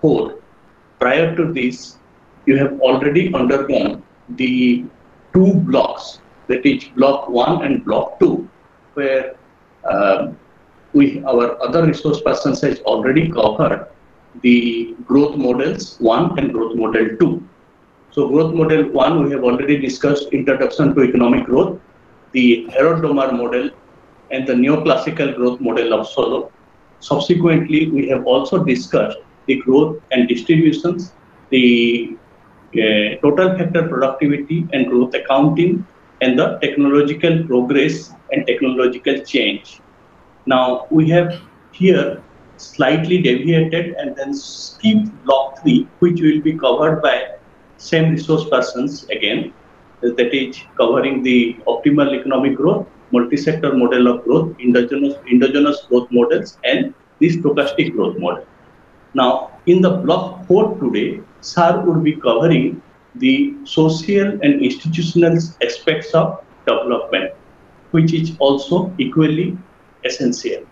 4, prior to this, you have already undergone the two blocks, that is block 1 and block 2, where uh, we our other resource persons has already covered the growth models 1 and growth model 2. So growth model 1, we have already discussed introduction to economic growth, the Harrod Domar model, and the neoclassical growth model of Solow. Subsequently, we have also discussed the growth and distributions, the uh, total factor productivity and growth accounting, and the technological progress and technological change. Now, we have here slightly deviated and then skipped block 3, which will be covered by same resource persons again, that is covering the optimal economic growth, multi-sector model of growth, endogenous, endogenous growth models, and the stochastic growth model. Now, in the block 4 today, SAR would be covering the social and institutional aspects of development, which is also equally essential.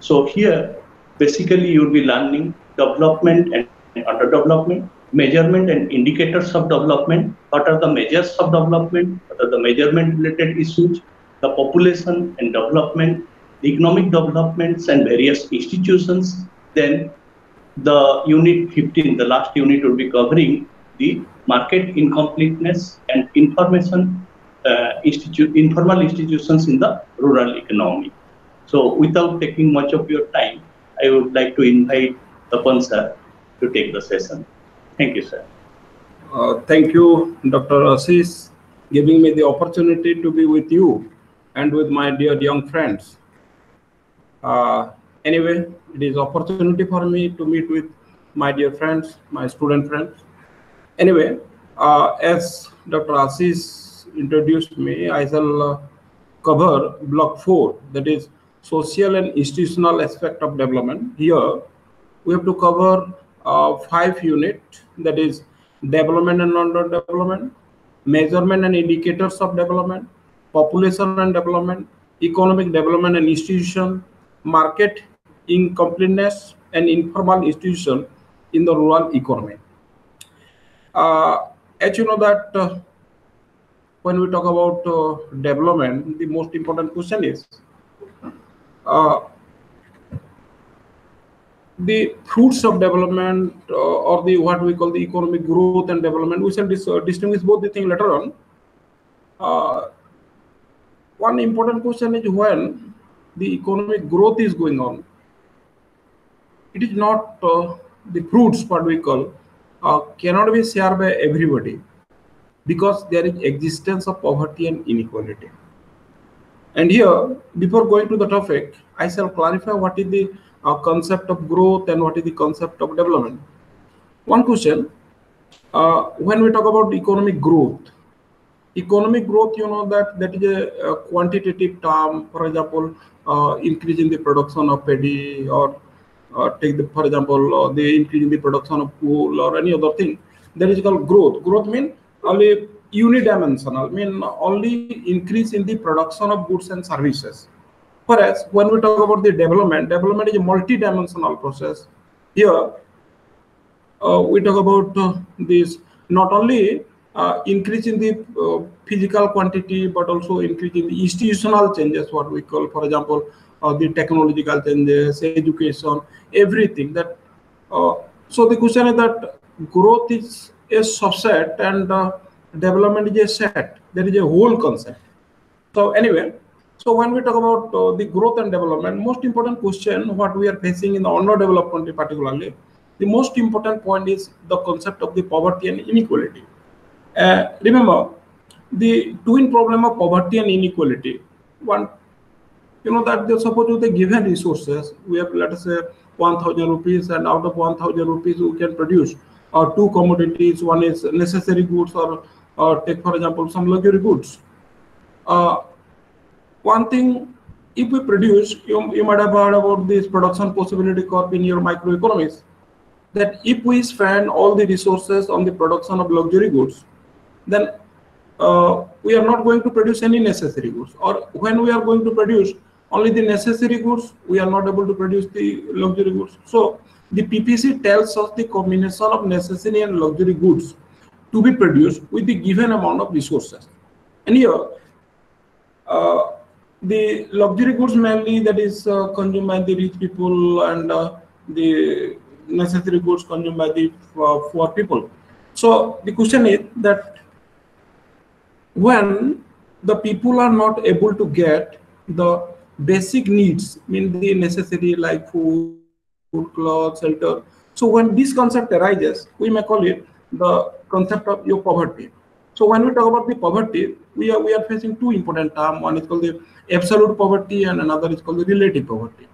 So here, basically, you'll be learning development and underdevelopment, measurement and indicators of development, what are the measures of development, what are the measurement related issues, the population and development, economic developments and various institutions. Then the unit 15, the last unit will be covering the market incompleteness and information uh, informal institutions in the rural economy. So without taking much of your time, I would like to invite Tapan sir to take the session. Thank you, sir. Uh, thank you, Dr. Assis, giving me the opportunity to be with you and with my dear young friends. Uh, anyway, it is opportunity for me to meet with my dear friends, my student friends. Anyway, uh, as Dr. Assis introduced me, I shall uh, cover block four, that is social and institutional aspect of development. Here, we have to cover uh, five unit, that is development and non-development, measurement and indicators of development, population and development, economic development and institution, market incompleteness, and informal institution in the rural economy. Uh, as you know that uh, when we talk about uh, development, the most important question is uh, the fruits of development uh, or the what we call the economic growth and development. We shall dis uh, distinguish both the thing later on. One important question is when the economic growth is going on, it is not uh, the fruits what we call uh, cannot be shared by everybody because there is existence of poverty and inequality. And here, before going to the topic, I shall clarify what is the uh, concept of growth and what is the concept of development. One question, uh, when we talk about economic growth, economic growth, you know that that is a, a quantitative term, for example, uh, the production of paddy or uh, take the, for example, uh, the increase in the production of wool or any other thing. That is called growth. Growth means only unidimensional, mean only increase in the production of goods and services. Whereas when we talk about the development, development is a multi-dimensional process. Here, uh, we talk about uh, this not only uh, increase in the uh, physical quantity, but also increase in the institutional changes, what we call, for example, uh, the technological changes, education, everything. That uh, so the question is that growth is a subset and development is a set. There is a whole concept. So anyway, so when we talk about uh, the growth and development, most important question what we are facing in the underdeveloped country particularly, the most important point is the concept of the poverty and inequality. Uh, remember, the twin problem of poverty and inequality. One, you know that they suppose with the given resources, we have let us say 1,000 rupees, and out of 1,000 rupees we can produce uh, two commodities. One is necessary goods, or, or take for example some luxury goods. Uh, one thing, if we produce, you, you might have heard about this production possibility curve in your microeconomics, that if we spend all the resources on the production of luxury goods, then uh, we are not going to produce any necessary goods. Or when we are going to produce only the necessary goods, we are not able to produce the luxury goods. So the PPC tells us the combination of necessary and luxury goods to be produced with the given amount of resources. And here, uh, the luxury goods mainly that is uh, consumed by the rich people and uh, the necessary goods consumed by the uh, poor people. So the question is that when the people are not able to get the basic needs, mean the necessary like food, food, clothes, shelter. So when this concept arises, we may call it the concept of your poverty. So when we talk about the poverty, we are we are facing two important terms. One is called the absolute poverty, and another is called the relative poverty.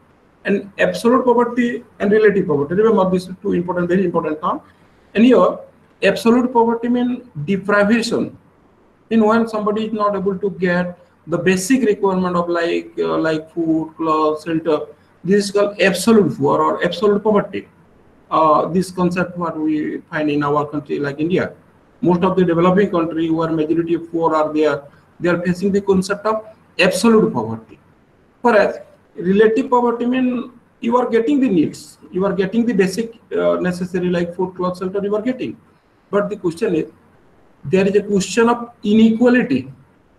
And absolute poverty and relative poverty. Remember these two important, very important terms. And here, absolute poverty means deprivation. In when somebody is not able to get the basic requirement of like uh, like food, clothes, shelter. This is called absolute poor or absolute poverty. Uh, this concept what we find in our country like India. Most of the developing country where majority of poor are there, they are facing the concept of absolute poverty. Whereas relative poverty means you are getting the needs, you are getting the basic uh, necessary like food, clothes, shelter, you are getting. But the question is, there is a question of inequality.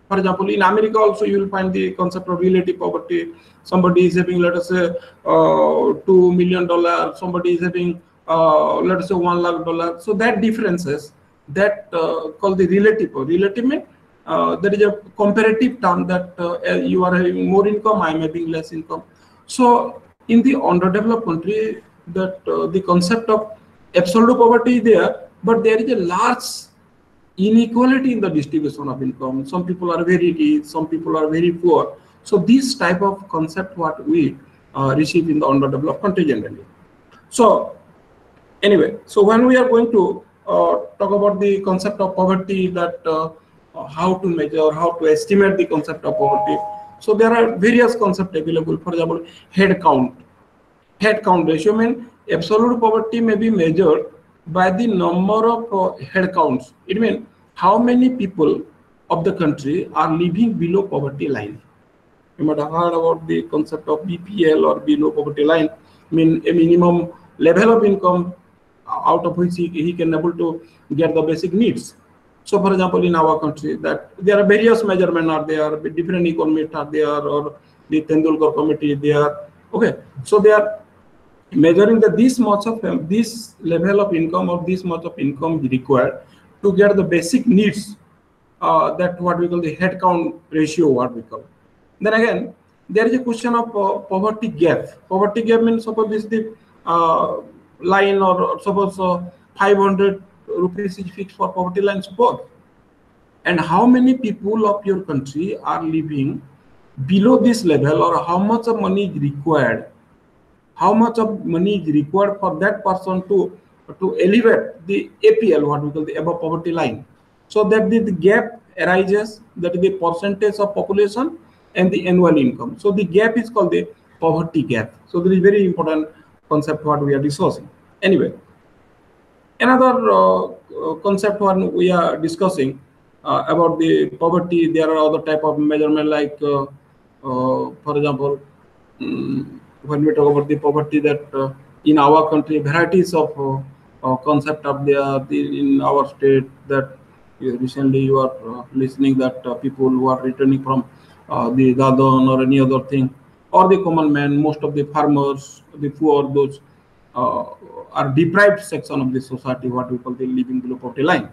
For example, in America also you will find the concept of relative poverty. Somebody is having, let us say, uh, two million dollar. Somebody is having, uh, let us say, one lakh dollar. So that differences that uh, called the relative. Relative means uh, there is a comparative term that uh, you are having more income, I am having less income. So in the underdeveloped country, that uh, the concept of absolute poverty is there, but there is a large inequality in the distribution of income. Some people are very rich, some people are very poor. So this type of concept what we uh, receive in the underdeveloped country generally. So anyway, so when we are going to uh, talk about the concept of poverty that uh, uh, how to measure, how to estimate the concept of poverty. So there are various concepts available. For example, head count. Head count ratio means absolute poverty may be measured by the number of uh, head counts. It means how many people of the country are living below poverty line. You might have heard about the concept of BPL or below poverty line. I mean a minimum level of income uh, out of which he, he can able to get the basic needs. So for example, in our country that there are various measurements are there, different economists are there or the Tendulkar committee there. Okay, so they are measuring that this much of this level of income or this much of income is required to get the basic needs uh, that what we call the head count ratio what we call. Then again there is a question of uh, poverty gap. Poverty gap means suppose this is the uh, line or suppose uh, 500 rupees is fixed for poverty line support and how many people of your country are living below this level or how much of money is required? How much of money is required for that person to to elevate the APL, what we call the above poverty line. So that the, the gap arises, that the percentage of population and the annual income. So the gap is called the poverty gap. So this is very important concept what we are discussing. Anyway, another uh, uh concept one we are discussing uh, about the poverty, there are other type of measurement like, uh, uh for example, um, when we talk about the poverty that uh, in our country, varieties of uh, concept of the, the, in our state that recently you are uh, listening that uh, people who are returning from uh, the Dadan or any other thing, or the common man, most of the farmers, the poor, those uh, are deprived section of the society, what we call the living below poverty line.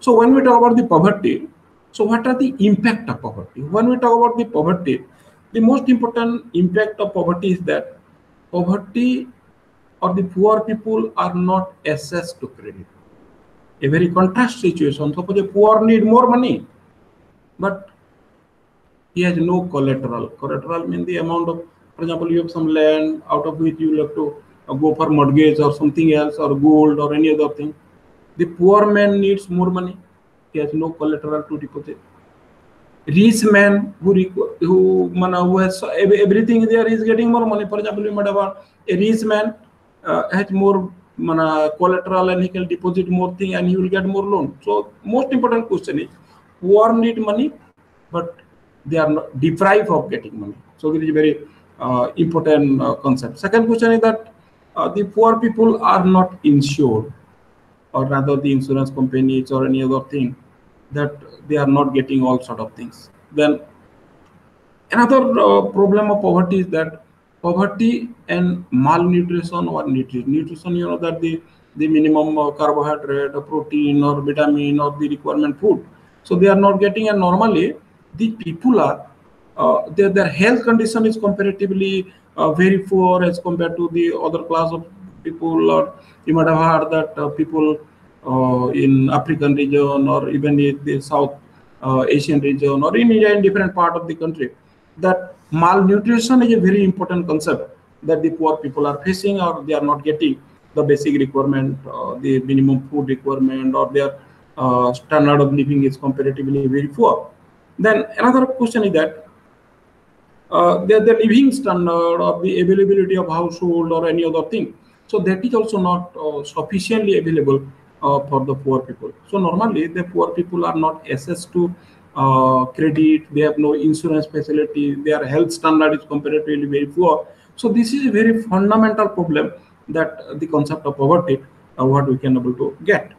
So when we talk about the poverty, so what are the impact of poverty? When we talk about the poverty, the most important impact of poverty is that poverty or the poor people are not access to credit. A very contrast situation. Suppose the poor need more money, but he has no collateral. Collateral means the amount of, for example, you have some land out of which you have to uh, go for mortgage or something else or gold or any other thing. The poor man needs more money. He has no collateral to deposit. Rich man who who, who has everything there is getting more money. For example, you might have a rich man uh, has more mana, collateral and he can deposit more thing and he will get more loan. So most important question is poor need money, but they are not deprived of getting money. So it is very uh, important uh, concept. Second question is that uh, the poor people are not insured, or rather the insurance companies or any other thing, that they are not getting all sort of things. Then another uh, problem of poverty is that poverty and malnutrition or nutrition. Nutrition, you know that the the minimum uh, carbohydrate, or protein, or vitamin, or the requirement food. So they are not getting, and normally the people are uh, their their health condition is comparatively uh, very poor as compared to the other class of people. Or you might have heard that uh, people uh, in African region or even in the South uh, Asian region or in India in different part of the country, that malnutrition is a very important concept that the poor people are facing or they are not getting the basic requirement, uh, the minimum food requirement, or their uh, standard of living is comparatively very poor. Then another question is that uh, the, the living standard or the availability of household or any other thing. So that is also not uh, sufficiently available uh, for the poor people. So normally the poor people are not assessed to uh, credit, they have no insurance facility, their health standard is comparatively very poor. So this is a very fundamental problem that the concept of poverty, uh, what we can able to get.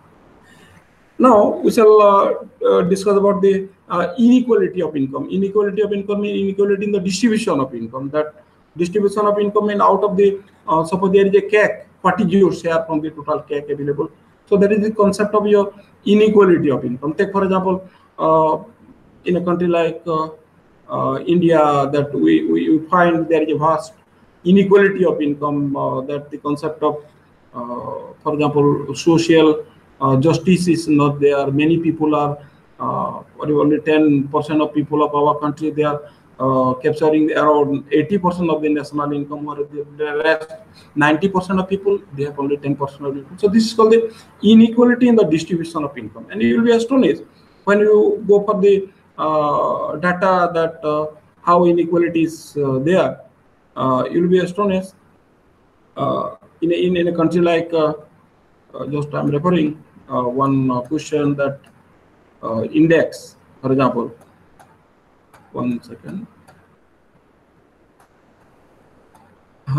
Now we shall uh, uh, discuss about the uh, inequality of income. Inequality of income means inequality in the distribution of income. That distribution of income means out of the uh, suppose there is a cake, what is your share from the total cake available? So that is the concept of your inequality of income. Take for example, in a country like India, that we, we find there is a vast inequality of income, uh, that the concept of, uh, for example, social uh, justice is not there. Many people are, only 10% of people of our country, they are uh, capturing around 80% of the national income, or the rest 90% of people, they have only 10% of income. So this is called the inequality in the distribution of income. And you will be astonished when you go for the uh, data that uh, how inequality is there uh, you'll be astonished uh, in, a, in, in a country like uh, just I'm referring one question that index, for example. One second.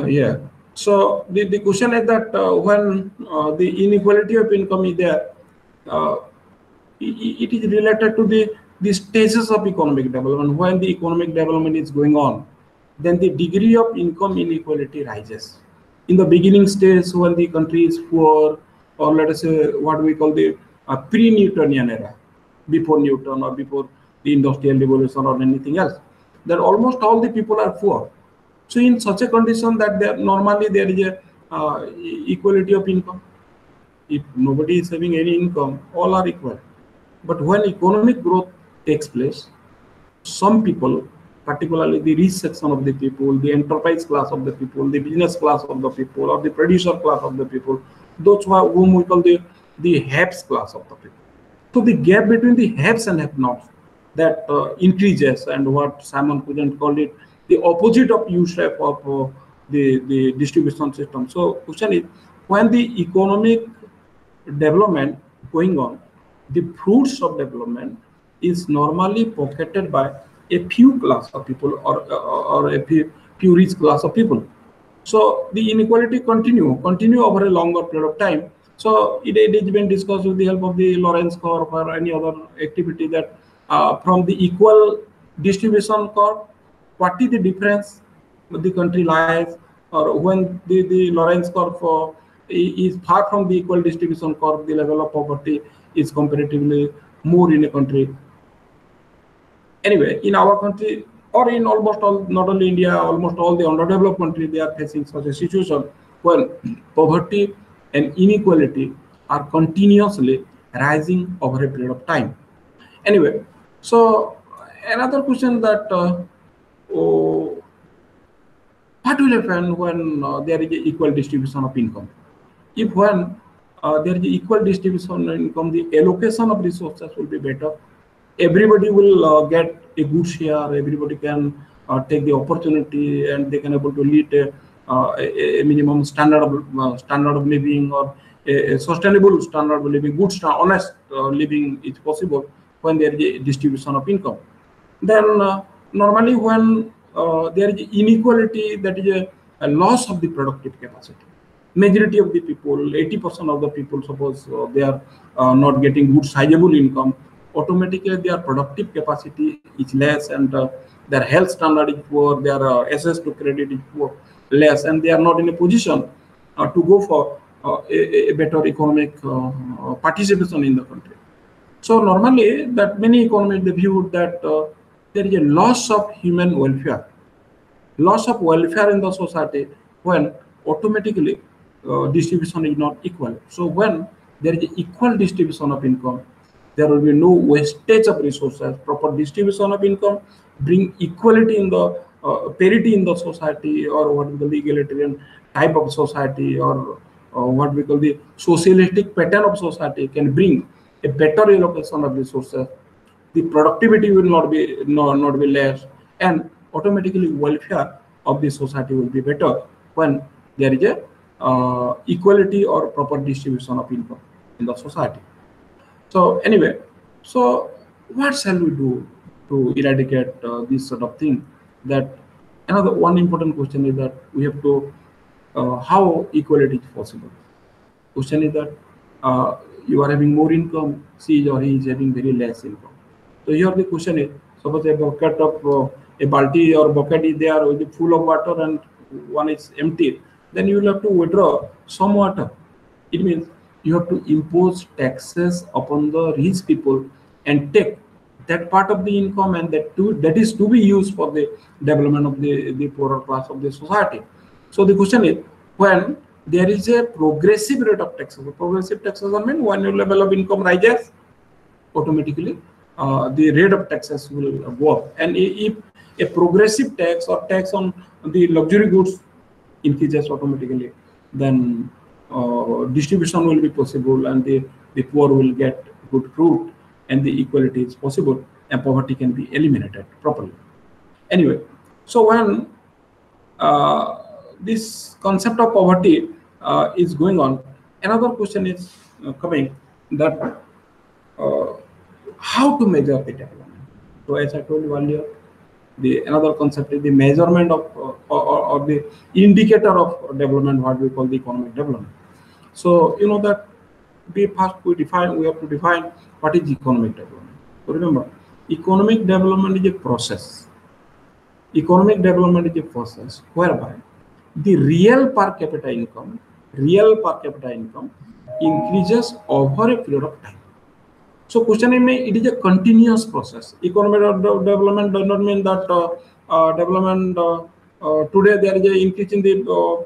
yeah. So the, the question is that uh, when uh, the inequality of income is there, uh, it, it is related to the, the stages of economic development. When the economic development is going on, then the degree of income inequality rises. In the beginning stage, when the country is poor, or let us say what we call the uh, pre-Newtonian era, before Newton or before the Industrial Revolution or anything else, that almost all the people are poor. So in such a condition that there normally there is a uh, equality of income. If nobody is having any income, all are equal. But when economic growth takes place, some people particularly the rich section of the people, the enterprise class of the people, the business class of the people, or the producer class of the people, those who are, whom we call the, the haves class of the people. So the gap between the haves and have-nots that uh, increases and what Simon Kuznets called it, the opposite of U-shape of uh, the, the distribution system. So question is, when the economic development going on, the fruits of development is normally pocketed by a few class of people or, or a few, few rich class of people. So the inequality continue, continue over a longer period of time. So it, it has been discussed with the help of the Lorenz curve or any other activity that uh, from the equal distribution curve, what is the difference the country lies or when the, the Lorenz curve is far from the equal distribution curve, the level of poverty is comparatively more in a country anyway, in our country or in almost all, not only India, almost all the underdeveloped countries, they are facing such a situation where poverty and inequality are continuously rising over a period of time. Anyway, so another question that uh, oh, what will happen when uh, there is equal distribution of income? If when uh, there is equal distribution of income, the allocation of resources will be better everybody will uh, get a good share. Everybody can uh, take the opportunity and they can able to lead a, uh, a, a minimum standard of uh, standard of living or a, a, sustainable standard of living good honest uh, living is possible when there is a distribution of income. Then uh, normally when there is inequality that is a, loss of the productive capacity. Majority of the people, 80% of the people, suppose uh, they are uh, not getting good sizable income, automatically their productive capacity is less and uh, their health standard is poor, their uh, access to credit is poor, less, and they are not in a position uh, to go for uh, a, a, better economic uh, participation in the country. So normally that many economists they view that there is a loss of human welfare, loss of welfare in the society when automatically uh, distribution is not equal. So when there is equal distribution of income, there will be no wastage of resources, proper distribution of income, bring equality in the uh, parity in the society or what we call the egalitarian type of society or uh, what we call the socialistic pattern of society can bring a better allocation of resources. The productivity will not be no, not be less and automatically welfare of the society will be better when there is a uh, equality or proper distribution of income in the society. So anyway, so what shall we do to eradicate uh, this sort of thing? That another one important question is that we have to uh, how equality is possible. Question is that uh, you are having more income, she or he is having very less income. So here the question is, suppose a bucket of uh, a balti or bucket is there with full of water and one is empty, then you will have to withdraw some water. It means you have to impose taxes upon the rich people and take that part of the income and that to that is to be used for the development of the, the poorer class of the society. So the question is when there is a progressive rate of taxes, progressive taxes I mean when your level of income rises, automatically uh, the rate of taxes will go up. And if a progressive tax or tax on the luxury goods increases automatically, then distribution will be possible and the, the poor will get good fruit and the equality is possible and poverty can be eliminated properly. Anyway, so when uh, this concept of poverty uh, is going on, another question is uh, coming that uh, how to measure the development. So as I told you earlier, the another concept is the measurement of uh, or, or, the indicator of development, what we call the economic development. So you know that we first we define we have to define what is economic development. So remember, economic development is a process. Economic development is a process whereby the real per capita income, real per capita income increases over a period of time. So question is, it is a continuous process. Economic development does not mean that uh, uh, development uh, uh today there is an increase in the uh,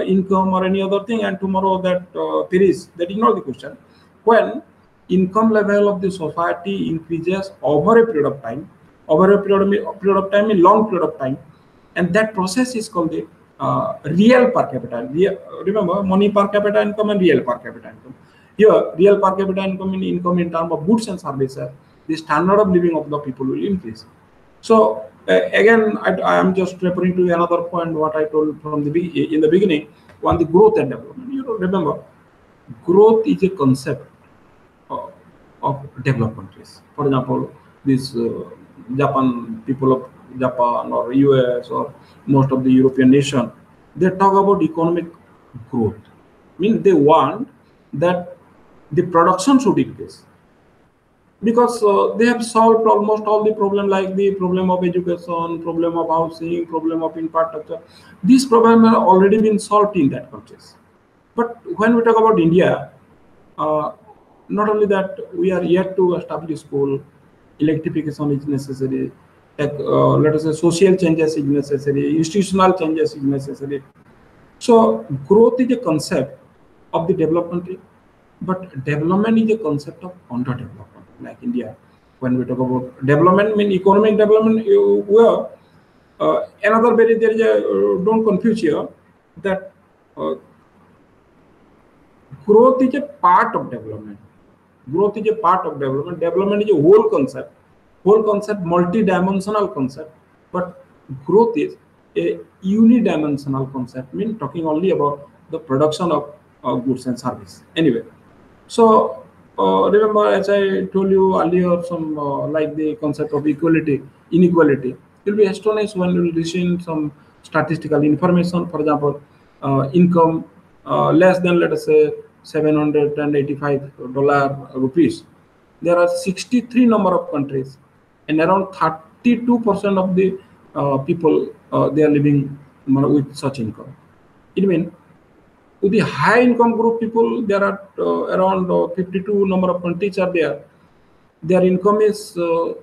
income or any other thing and tomorrow that uh, perish. That is not the question. When income level of the society increases over a period of time, over a period of, period of time, a long period of time, and that process is called the uh, real per capita. Remember, money per capita income and real per capita income. Here, real per capita income in income in terms of goods and services, the standard of living of the people will increase. So uh, again, I, am just referring to another point what I told from the in the beginning on the growth and development. You know, remember, growth is a concept of, of developed countries. For example, this uh, Japan people of Japan or US or most of the European nation, they talk about economic growth. I mean, they want that the production should increase because uh, they have solved almost all the problem like the problem of education problem of housing problem of infrastructure. These problems have already been solved in that countries. But when we talk about india uh, not only that we are yet to establish school. Electrification is necessary. Like, uh, let us say social changes is necessary. Institutional changes is necessary. So growth is a concept of the development but development is a concept of underdevelopment like India. When we talk about development, mean economic development, you, where uh, another very there is a uh, don't confuse here that uh, growth is a part of development. Growth is a part of development. Development is a whole concept, whole concept, multi-dimensional concept. But growth is a unidimensional concept. Mean talking only about the production of uh, goods and service. Anyway, so uh, remember, as I told you earlier, some uh, like the concept of equality, inequality. You'll be astonished when you will receive some statistical information. For example, uh, income uh, less than let us say 785 dollar rupees, there are 63 number of countries, and around 32 percent of the uh, people uh, they are living with such income. It means the high income group people, there are uh, around uh, 52 number of countries are there. Their income is uh,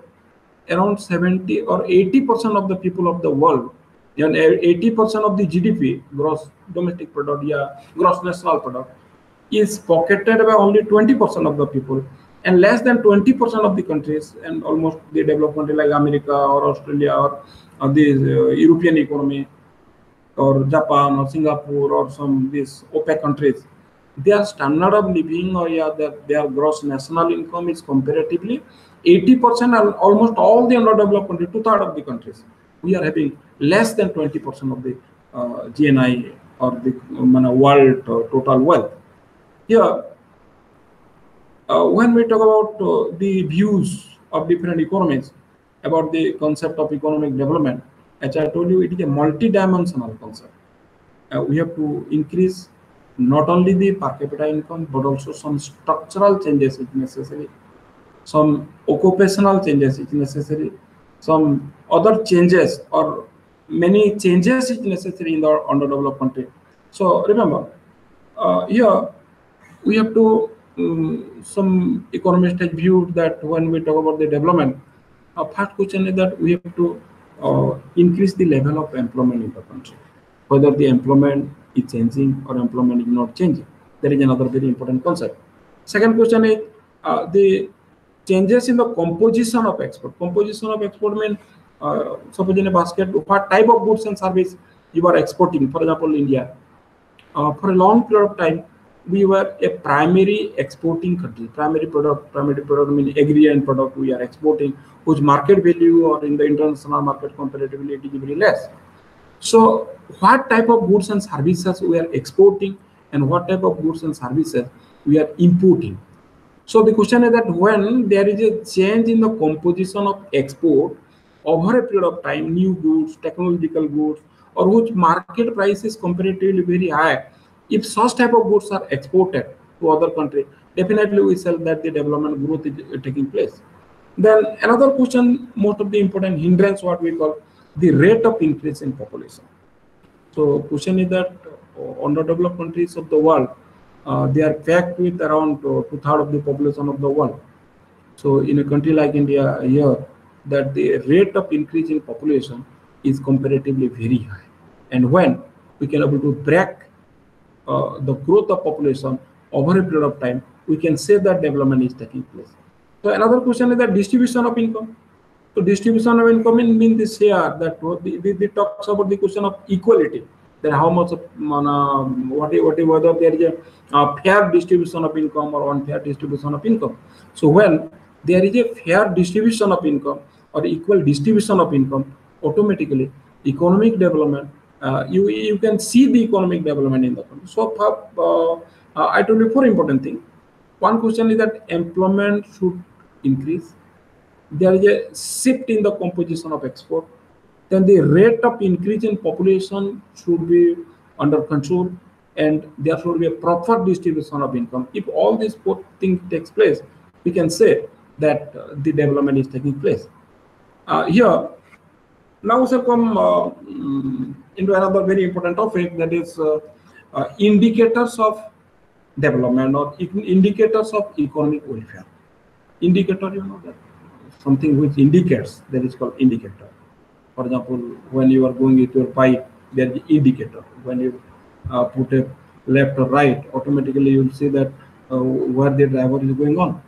around 70 or 80 percent of the people of the world and 80 percent of the GDP, gross domestic product, yeah, gross national product, is pocketed by only 20 percent of the people, and less than 20 percent of the countries, and almost the developed country like America or Australia or, or the uh, European economy or Japan or Singapore or some these OPEC countries, their standard of living or yeah, their, their gross national income is comparatively 80% and almost all the underdeveloped countries, two-thirds of the countries, we are having less than 20% of the uh, GNI or the uh, world uh, total wealth. Here, uh, when we talk about uh, the views of different economies about the concept of economic development, as I told you, it is a multi-dimensional concept. Uh, we have to increase not only the per capita income, but also some structural changes if necessary some occupational changes is necessary, some other changes or many changes is necessary in the underdeveloped country. So remember, uh, here we have to um, some economists have viewed that when we talk about the development, a first question is that we have to increase the level of employment in the country, whether the employment is changing or employment is not changing. That is another very important concept. Second question is uh, the changes in the composition of export. Composition of export means, uh, suppose in a basket, what type of goods and service you are exporting. For example, India. Uh, for a long period of time, we were a primary exporting country. Primary product, primary product means ingredient product we are exporting, whose market value or in the international market comparatively it is very less. So, what type of goods and services we are exporting, and what type of goods and services we are importing so the question is that when there is a change in the composition of export over a period of time, new goods, technological goods, or which market price is comparatively very high, if such type of goods are exported to other country, definitely we sell that the development growth is taking place. Then another question, most of the important hindrance, what we call the rate of increase in population. So question is that underdeveloped countries of the world, uh, they are packed with around uh, two-thirds of the population of the world. So in a country like India here, that the rate of increase in population is comparatively very high. And when we can able to break uh, the growth of population over a period of time, we can say that development is taking place. So another question is the distribution of income. So distribution of income means this here that the talks about the question of equality then how much of, uh, what, whether there is a uh, fair distribution of income or unfair distribution of income. So when there is a fair distribution of income or equal distribution of income, automatically economic development, uh, you you can see the economic development in the country. So uh, uh, I told you four important things. One question is that employment should increase. There is a shift in the composition of export then the rate of increase in population should be under control and there should be a proper distribution of income. If all these four things takes place, we can say that uh, the development is taking place. Uh, here, now shall come uh, mm, into another very important topic that is uh, uh, indicators of development or indicators of economic welfare. Indicator, you know that something which indicates that is called indicator. For example, when you are going with your bike, there is indicator. When you uh, put a left or right, automatically you will see that uh, where the driver is going on.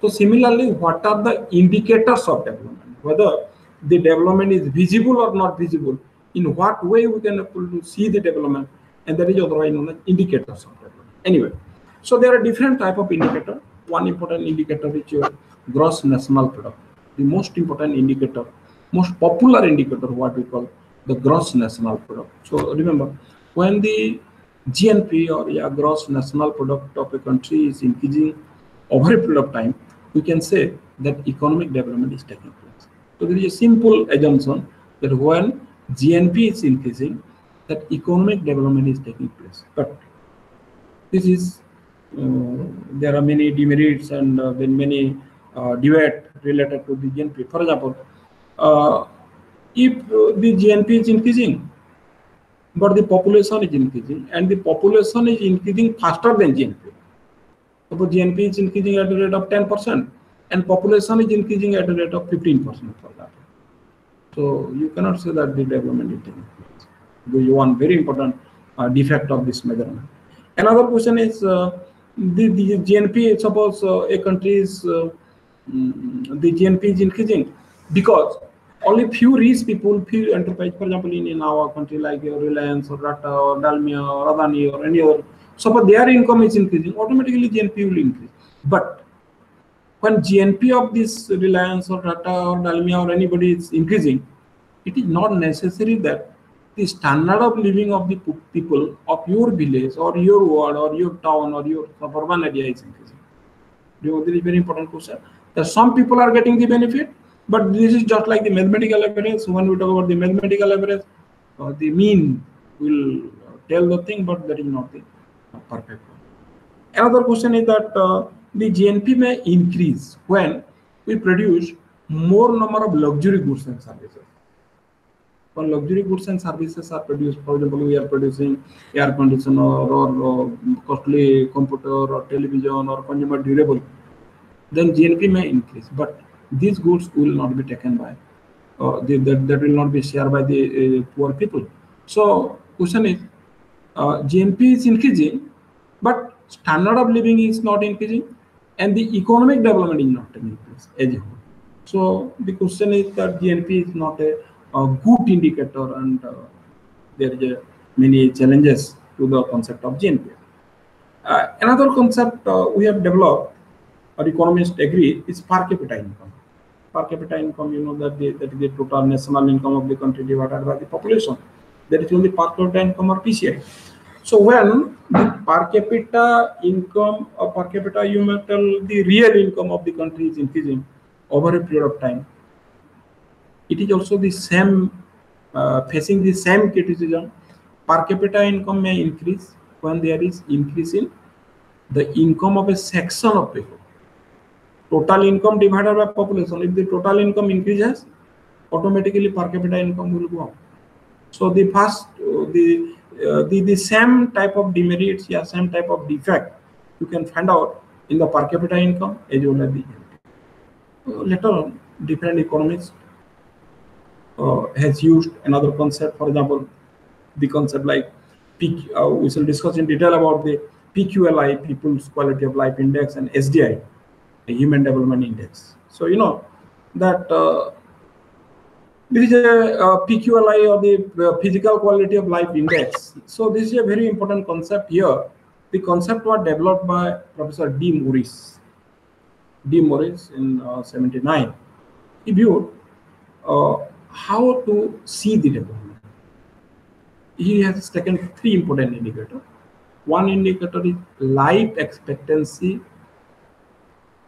So similarly, what are the indicators of development? Whether the development is visible or not visible, in what way we can see the development, and that is as indicators of development. Anyway, so there are different type of indicator. One important indicator is your gross national product. The most important indicator most popular indicator, what we call the gross national product. So remember, when the GNP or yeah, gross national product of a country is increasing over a period of time, we can say that economic development is taking place. So there is a simple assumption that when GNP is increasing, that economic development is taking place. But this is uh, there are many demerits and uh, many uh, debate related to the GNP. For example, uh, if uh, the GNP is increasing, but the population is increasing, and the population is increasing faster than GNP. Suppose GNP is increasing at a rate of 10%, and population is increasing at a rate of 15%, for example. So you cannot say that the development is taking place. This is one very important uh, defect of this measurement. Another question is uh, the, the GNP, suppose uh, a country is, uh, mm, the GNP is increasing because only few rich people, few enterprise, for example, in, in our country like Reliance or Tata or Dalmia or Adani or any other, suppose their income is increasing, automatically GNP will increase. But when GNP of this Reliance or Tata or Dalmia or anybody is increasing, it is not necessary that the standard of living of the people of your village or your ward or your town or your suburban area is increasing. You know, this is very important question. That some people are getting the benefit, but this is just like the mathematical average. When we talk about the mathematical average, uh, the mean will tell the thing, but that is not the uh, perfect one. Another question is that uh, the GNP may increase when we produce more number of luxury goods and services. When luxury goods and services are produced, for example, we are producing air conditioner or, or costly computer or television or consumer durable, then GNP may increase. But these goods will not be taken by, uh, that, that will not be shared by the uh, poor people. So question is, uh, GNP is increasing, but standard of living is not increasing, and the economic development is not taking place as a whole. So the question is that GNP is not a, a good indicator, and uh, there is a many challenges to the concept of GNP. Uh, another concept uh, we have developed, or economists agree, is per capita income. Per capita income, you know that the, that is the total national income of the country divided by the population. That is only per capita income or PCI. So when the per capita income or per capita, you may tell the real income of the country is increasing over a period of time. It is also the same, uh, facing the same criticism. Per capita income may increase when there is increase in the income of a section of people. Total income divided by population. If the total income increases, automatically per capita income will go up. So the first, uh, the uh, the, the same type of demerits, yeah, same type of defect you can find out in the per capita income as well as the later on different economists uh, has used another concept for example the concept like P, uh, we shall discuss in detail about the PQLI people's quality of life index and SDI the human development index. So you know that uh, this is a, uh PQLI or the uh, physical quality of life index. So this is a very important concept here. The concept was developed by Professor D. Morris. D. Morris in uh, 79. He viewed uh, how to see the development. He has taken three important indicators. One indicator is life expectancy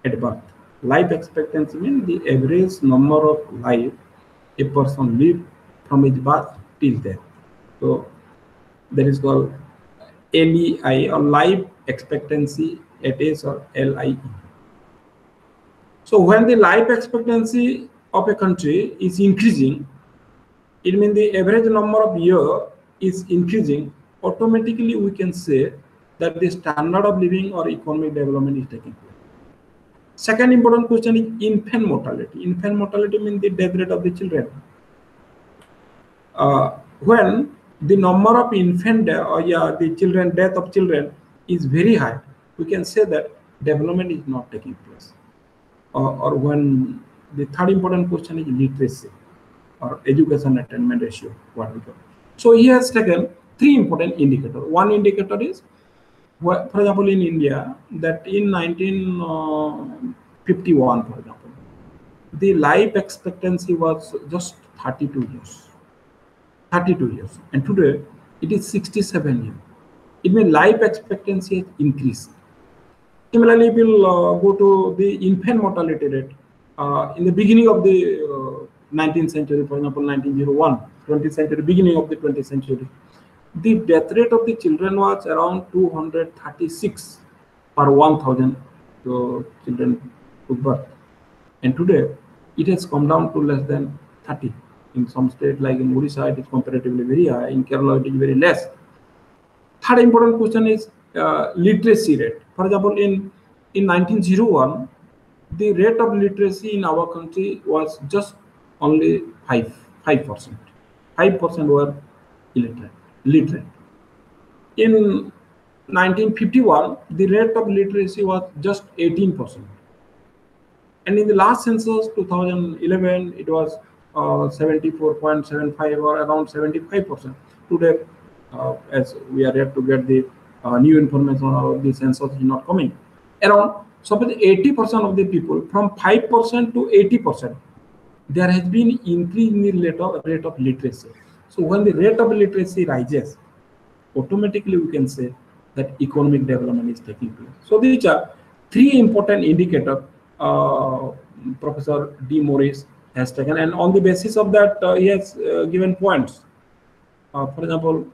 at birth. Life expectancy means the average number of life a person live from his birth till death. So that is called LEI or life expectancy at age or LIE. So when the life expectancy of a country is increasing, it means the average number of year is increasing, automatically we can say that the standard of living or economic development is taking place. Second important question is infant mortality. Infant mortality means the death rate of the children. Uh, when the number of infant de- or yeah, the children death of children is very high, we can say that development is not taking place. Uh, or when the third important question is literacy or education attainment ratio, what we call. So he has taken three important indicators. One indicator is well, for example, in India, that in 1951, for example, the life expectancy was just 32 years. 32 years. And today, it is 67 years. It means life expectancy has increased. Similarly, we'll uh, go to the infant mortality rate, uh, in the beginning of the uh, 19th century, for example, 1901, 20th century, beginning of the 20th century, the death rate of the children was around 236 per 1000 children to birth. And today, it has come down to less than 30. In some states, like in Odisha, it is comparatively very high. In Kerala, it is very less. Third important question is uh, literacy rate. For example, in, in 1901, the rate of literacy in our country was just only 5 5%. 5% were illiterate. Literate. In 1951, the rate of literacy was just 18%. And in the last census, 2011, it was uh, 74.75 or around 75%. Today, uh, as we are yet to get the uh, new information about the census is not coming. Around suppose 80% of the people from 5% to 80%, there has been increase in the rate of, rate of literacy. So when the rate of literacy rises, automatically we can say that economic development is taking place. So these are three important indicators uh, Professor D. Morris has taken, and on the basis of that, uh, he has uh, given points. Uh, for example,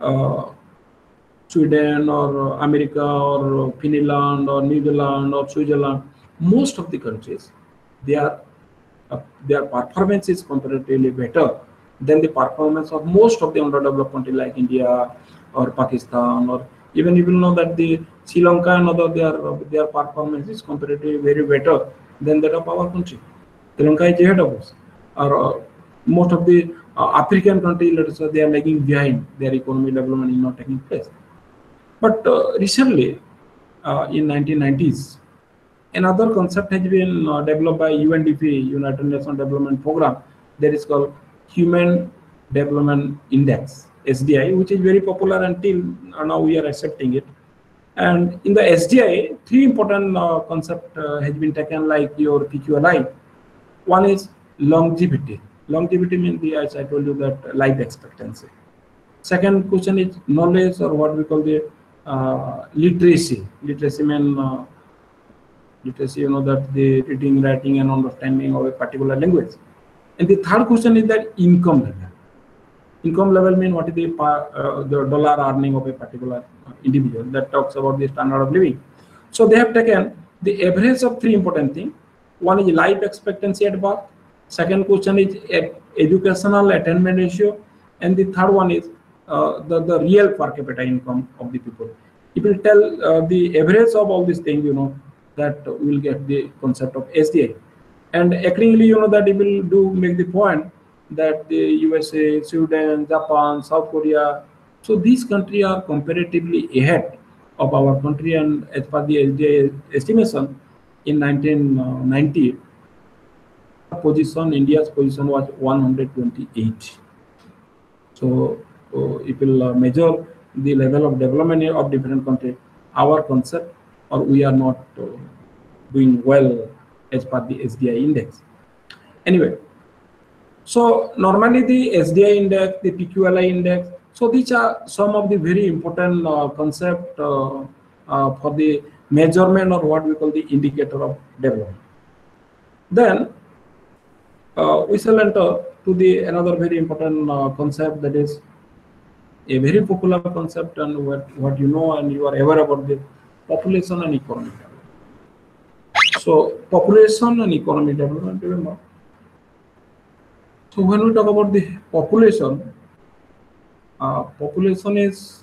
uh, Sweden or America or Finland or New Zealand or Switzerland, most of the countries, they are, uh, their performance is comparatively better than the performance of most of the underdeveloped countries like India or Pakistan or even you know that the Sri Lanka and other their their performance is comparatively very better than that of our country. Sri Lanka is ahead of us. Or uh, most of the uh, African countries, let us say, they are lagging behind. Their economic development is not taking place. But uh, recently, uh, in 1990s, another concept has been uh, developed by UNDP, United Nations Development Program, that is called Human Development Index, SDI, which is very popular until now we are accepting it. And in the SDI, three important uh, concept uh, has been taken like your PQLI. One is longevity. Longevity means, the, as I told you, that life expectancy. Second question is knowledge or what we call the uh, literacy. Literacy means uh, literacy, you know, that the reading, writing, and understanding of a particular language. And the third question is that income level. Income level means what is the uh, the dollar earning of a particular individual. That talks about the standard of living. So they have taken the average of three important things. One is life expectancy at birth. Second question is educational attainment ratio, and the third one is uh, the, the real per capita income of the people. It will tell uh, the average of all these things, you know, that we will get the concept of SDI. And accordingly, you know, that it will do make the point that the USA, Sweden, Japan, South Korea, so these countries are comparatively ahead of our country. And as per the estimation, in 1990, position, India's position was 128. So so it will uh, measure the level of development of different countries. Our concept, or we are not uh, doing well as per the SDI index. Anyway, so normally the SDI index, the PQLI index, so these are some of the very important uh, concept uh, uh, for the measurement or what we call the indicator of development. Then uh, we shall enter to the another very important concept that is a very popular concept and what, what you know and you are aware about the population and development. So population and economic development, remember. So when we talk about the population, uh, population is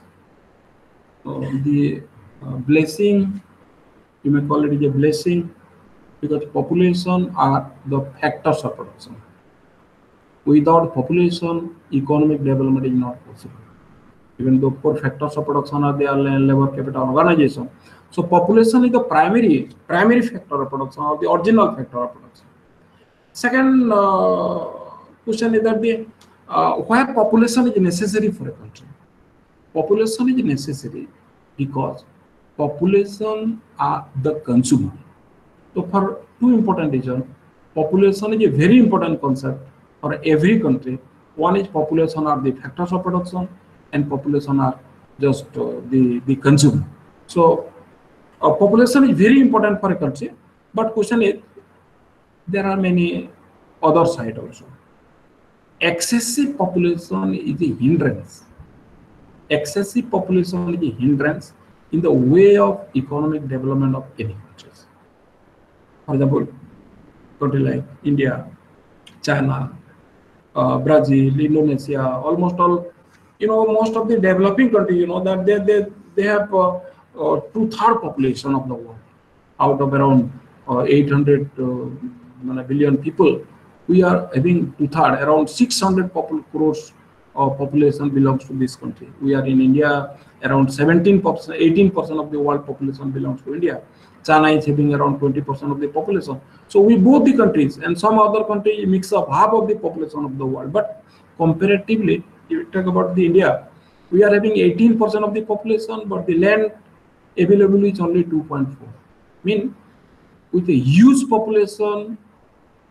uh, the uh, blessing, you may call it a blessing, because population are the factors of production. Without population, economic development is not possible even though core factors of production are there labor capital organization so population is the primary primary factor of production or the original factor of production. Second uh, question is that the uh, why population is necessary for a country? Population is necessary because population are the consumer. So for two important reasons population is a very important concept for every country. One is population are the factors of production and population are just uh, the, the consumer. So uh, population is very important for a country, but question is, there are many other side also. Excessive population is a hindrance excessive population is a hindrance in the way of economic development of any countries. For example, country like India, China, uh, Brazil, Indonesia, almost all, you know, most of the developing countries, you know, that they they they have uh, uh, two third population of the world out of around uh, 800 uh, billion people. We are having two third, around 600 crores of population belongs to this country. We are in India, around 17 percent, 18 percent of the world population belongs to India. China is having around 20 percent of the population. So we both the countries and some other country mix up half of the population of the world. But comparatively, if you talk about the India, we are having 18 percent of the population, but the land available is only 2.4. Mean with a huge population,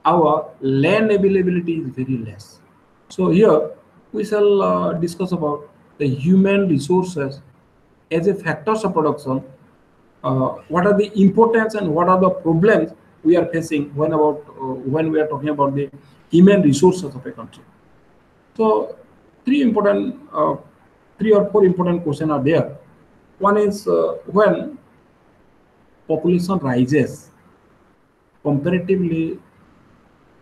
our land availability is very less. So here we shall uh, discuss about the human resources as a factors of production. Uh, what are the importance and what are the problems we are facing when about uh, when we are talking about the human resources of a country. So three important, uh, three or four important questions are there. One is uh, when population rises, comparatively,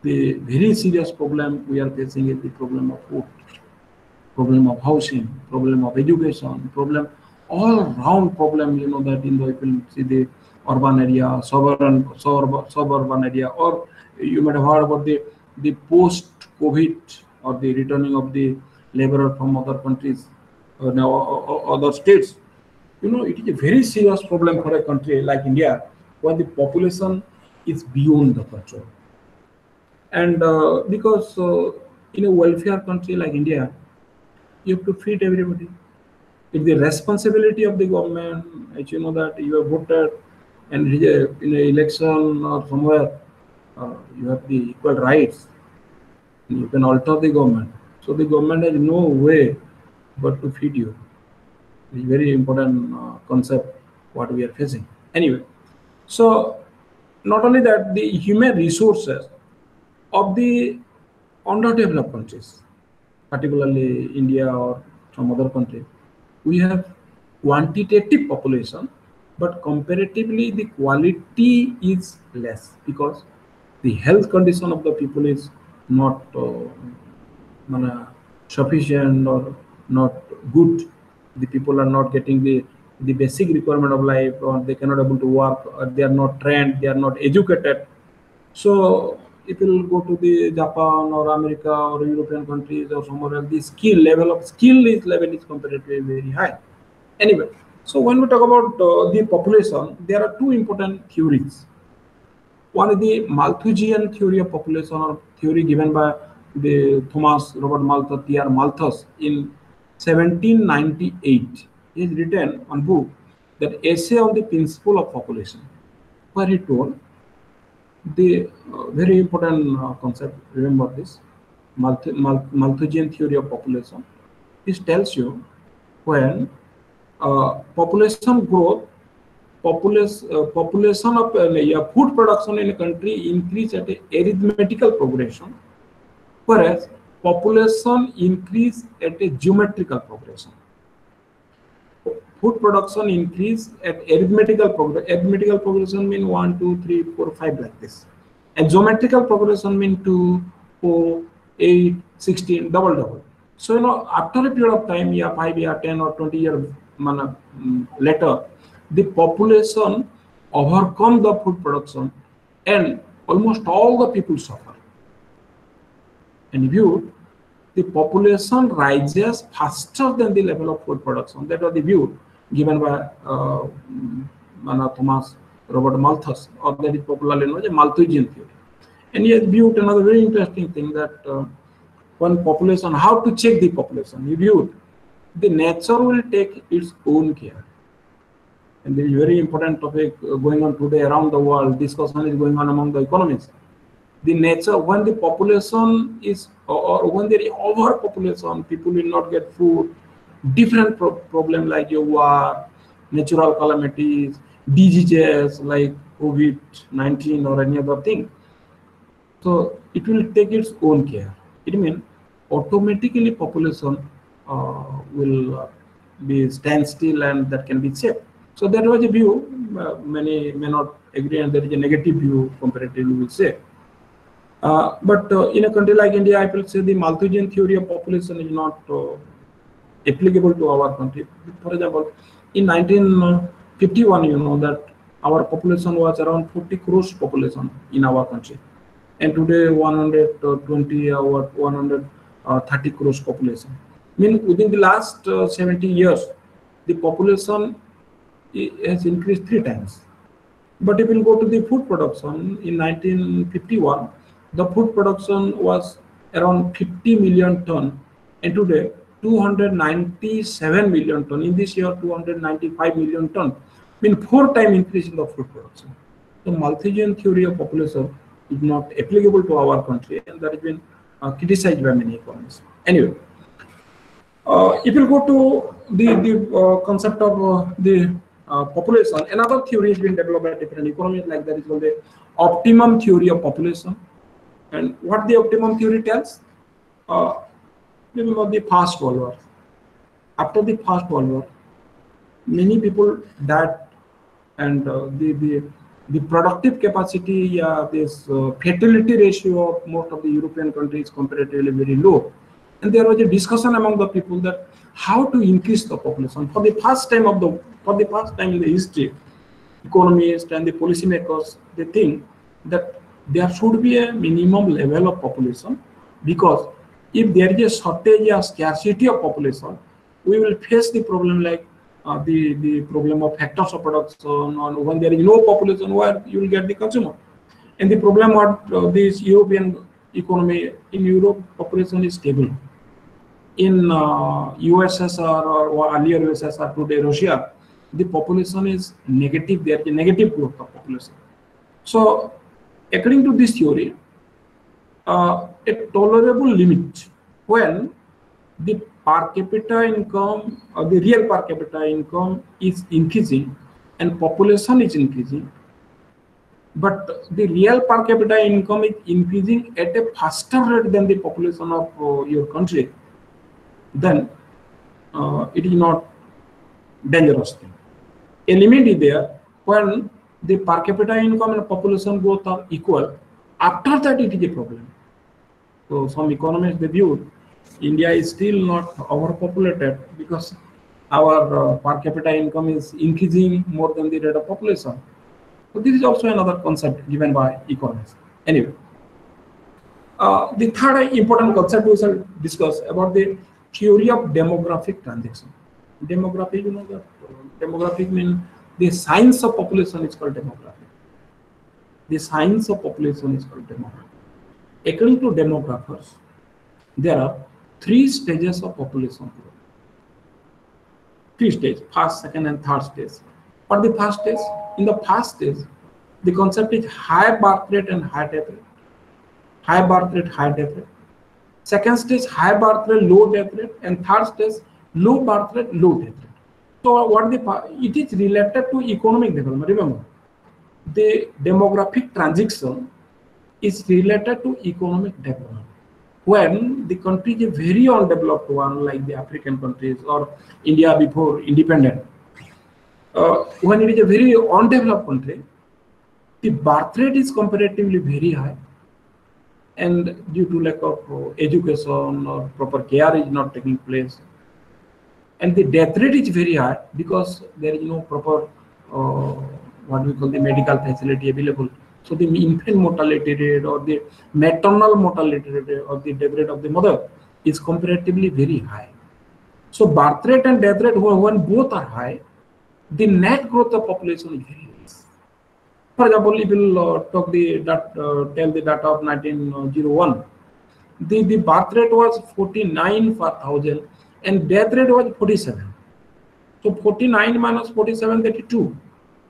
the very serious problem we are facing is the problem of food problem of housing, problem of education, problem all round problem, you know, that in the, see the urban area, suburban, suburban, suburban area, or you might have heard about the, the post-COVID or the returning of the laborer from other countries, uh, now other states. You know, it is a very serious problem for a country like India, where the population is beyond the control. And uh, because uh, in a welfare country like India, you have to feed everybody. It's the responsibility of the government, as you know that you have voted and in an election or somewhere, uh, you have the equal rights. You can alter the government. So the government has no way but to feed you. Very important uh, concept what we are facing. Anyway, so not only that, the human resources of the underdeveloped countries particularly India or some other country, we have quantitative population, but comparatively the quality is less because the health condition of the people is not uh, sufficient or not good. The people are not getting the the basic requirement of life, or they cannot able to work, or they are not trained, they are not educated. So it will go to the Japan or America or European countries or somewhere else, the skill level of skill is level is comparatively very high. Anyway, so when we talk about uh, the population, there are two important theories. One is the Malthusian theory of population or theory given by the Thomas Robert Malthus, T.R. Malthus in 1798. He has written on book that essay on the principle of population, where he told the uh, very important uh, concept, remember this, Malthusian theory of population. This tells you when uh, population growth, population, uh, population of uh, food production in a country increase at a arithmetical progression, whereas population increase at a geometrical progression food production increase at arithmetical progression. Arithmetical progression mean 1, 2, 3, 4, 5 like this. And geometrical progression mean 2, 4, 8, 16, double double. So, you know, after a period of time, yeah, 5 year, 10 or 20 years um, later, the population overcome the food production and almost all the people suffer. And if you the population rises faster than the level of food production. That was the view given by uh, Thomas Robert Malthus, or that is popularly known as Malthusian theory. And he has viewed another very interesting thing that uh, when population, how to check the population. He viewed the nature will take its own care. And there is very important topic going on today around the world. Discussion is going on among the economists the nature when the population is or when there is overpopulation people will not get food different pro problem like your war natural calamities diseases like covid-19 or any other thing so it will take its own care it means automatically population uh, will uh, be stand still and that can be safe. So there was a view, uh, many may not agree, and there is a negative view comparatively, we will say. Uh, but uh, in a country like India, I will say the Malthusian theory of population is not uh, applicable to our country. For example, in 1951, you know that our population was around 40 crores population in our country, and today 120 or 130 crores population. I mean, within the last uh, 70 years, the population has increased three times. But if we go to the food production in 1951, the food production was around 50 million ton, and today 297 million ton. In this year, 295 million ton. I mean, four time increase in the food production. The Malthusian theory of population is not applicable to our country, and that has been uh, criticized by many economists. Anyway, uh, if you go to the the uh, concept of uh, the uh, population, another theory has been developed by different economists, like that is called the optimum theory of population. And what the optimum theory tells? Uh, remember the First World War. After the First World War, many people died, and uh, the, the the productive capacity, uh, this uh, fertility ratio of most of the European countries comparatively very low. And there was a discussion among the people that how to increase the population. For the first time of the for the first time in the history, economists and the policymakers they think that there should be a minimum level of population because if there is a shortage or scarcity of population, we will face the problem like uh, the, the problem of factors of production or when there is no population where you will get the consumer. And the problem what uh, this European economy in Europe population is stable. In uh, USSR or, or earlier USSR today Russia, the population is negative. There is a negative growth of population. So according to this theory, uh, a tolerable limit when the per capita income or the real per capita income is increasing and population is increasing but the real per capita income is increasing at a faster rate than the population of uh, your country then uh, it is not dangerous thing. A limit is there when the per capita income and population growth are equal after that it is a problem so some economists they viewed India is still not overpopulated because our uh, per capita income is increasing more than the rate of population. So this is also another concept given by economists. Anyway, uh, the third important concept we shall discuss about the theory of demographic transition. Demographic, you know that demographic means the science of population is called demographic. The science of population is called demographic. According to demographers, there are three stages of population growth. Three stages, first, second, and third stage. What the first stage? In the first stage, the concept is high birth rate and high death rate. High birth rate, high death rate. Second stage, high birth rate, low death rate, and third stage, low birth rate, low death rate. So what the it is related to economic development. Remember, the demographic transition is related to economic development when the country is a very undeveloped one, like the African countries or India before independent, uh, when it is a very undeveloped country, the birth rate is comparatively very high. And due to lack of uh, education or proper care is not taking place. And the death rate is very high because there is no proper, uh, what we call the medical facility available so the infant mortality rate or the maternal mortality rate or the death rate of the mother is comparatively very high. So birth rate and death rate, when both are high, the net growth of population is very less. For example, if you uh, talk the that uh, tell the data of 1901, the, the birth rate was 49 per thousand and death rate was 47. So 49 minus 47, that is 2.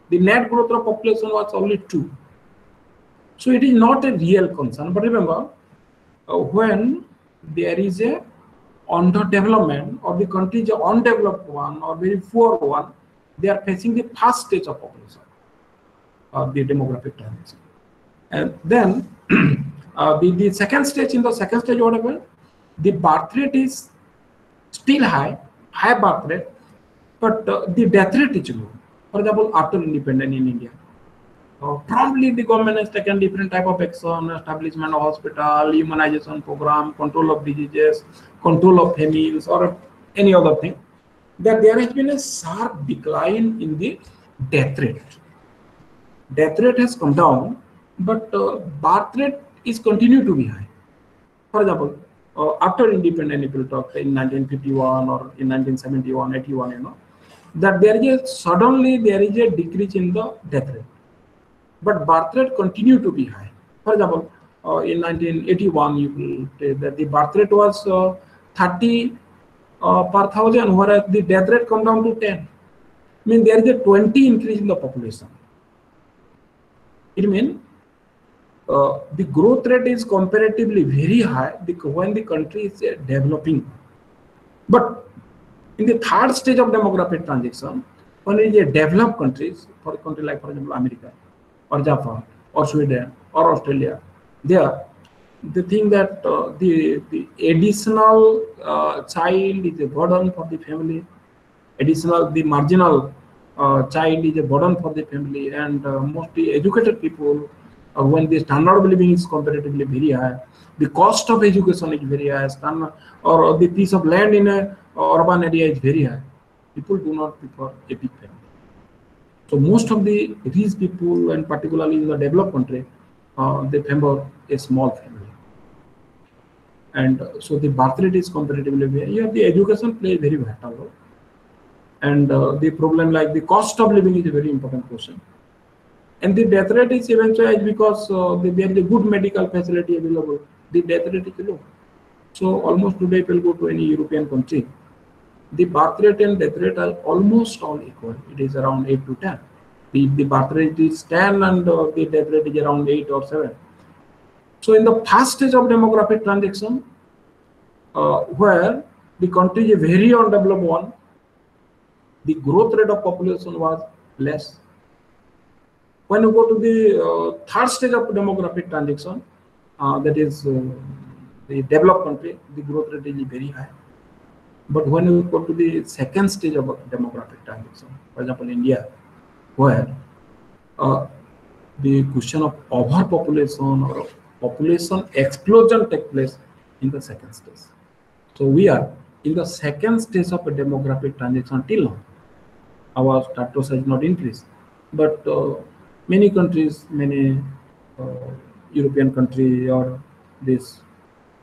The net growth of population was only 2. So it is not a real concern. But remember, uh, when there is a underdevelopment or the country is an undeveloped one or very poor one, they are facing the first stage of population, uh, the demographic transition. And then uh, the, the second stage, in the second stage, whatever, the birth rate is still high, high birth rate, but uh, the death rate is low. For example, after independence in India, uh, promptly the government has taken different type of action, establishment of hospital, immunization program, control of diseases, control of famines, or any other thing. That there has been a sharp decline in the death rate. Death rate has come down, but uh, birth rate is continued to be high. For example, uh, after independence, people talk in 1951 or in 1971, 81, you know, that there is a, suddenly there is a decrease in the death rate, but birth rate continued to be high. For example, uh, in 1981, you will say that the birth rate was uh, 30 uh, per thousand, whereas the death rate come down to 10. I mean, there is a 20 increase in the population. It means uh, the growth rate is comparatively very high when the country is uh, developing. But in the third stage of demographic transition, when it is a developed countries, for a country like, for example, America or Japan or Sweden or Australia, there the thing that uh, the, the additional uh, child is a burden for the family, additional, the marginal uh, child is a burden for the family, and mostly educated people uh, when the standard of living is comparatively very high, the cost of education is very high, standard, or the piece of land in a urban area is very high. People do not prefer a big family. So most of the rich people, and particularly in the developed country, uh, they favor a small family. And so the birth rate is comparatively very. Here the education plays very vital role. And uh, the problem like the cost of living is a very important question and the death rate is even eventually because uh, there is a good medical facility available. The death rate is low. So almost today, people go to any European country, the birth rate and death rate are almost all equal. It is around 8 to 10. The, the birth rate is 10 and uh, the death rate is around 8 or 7. So in the first stage of demographic transition, uh, where the country is very undeveloped one, the growth rate of population was less when you go to the uh, third stage of demographic transition, uh, that is uh, the developed country, the growth rate is very high. But when you go to the second stage of demographic transition, for example, India, where uh, the question of overpopulation or population explosion takes place in the second stage. So we are in the second stage of a demographic transition till now. Our status has not increased, but uh, many countries, many uh, European country or this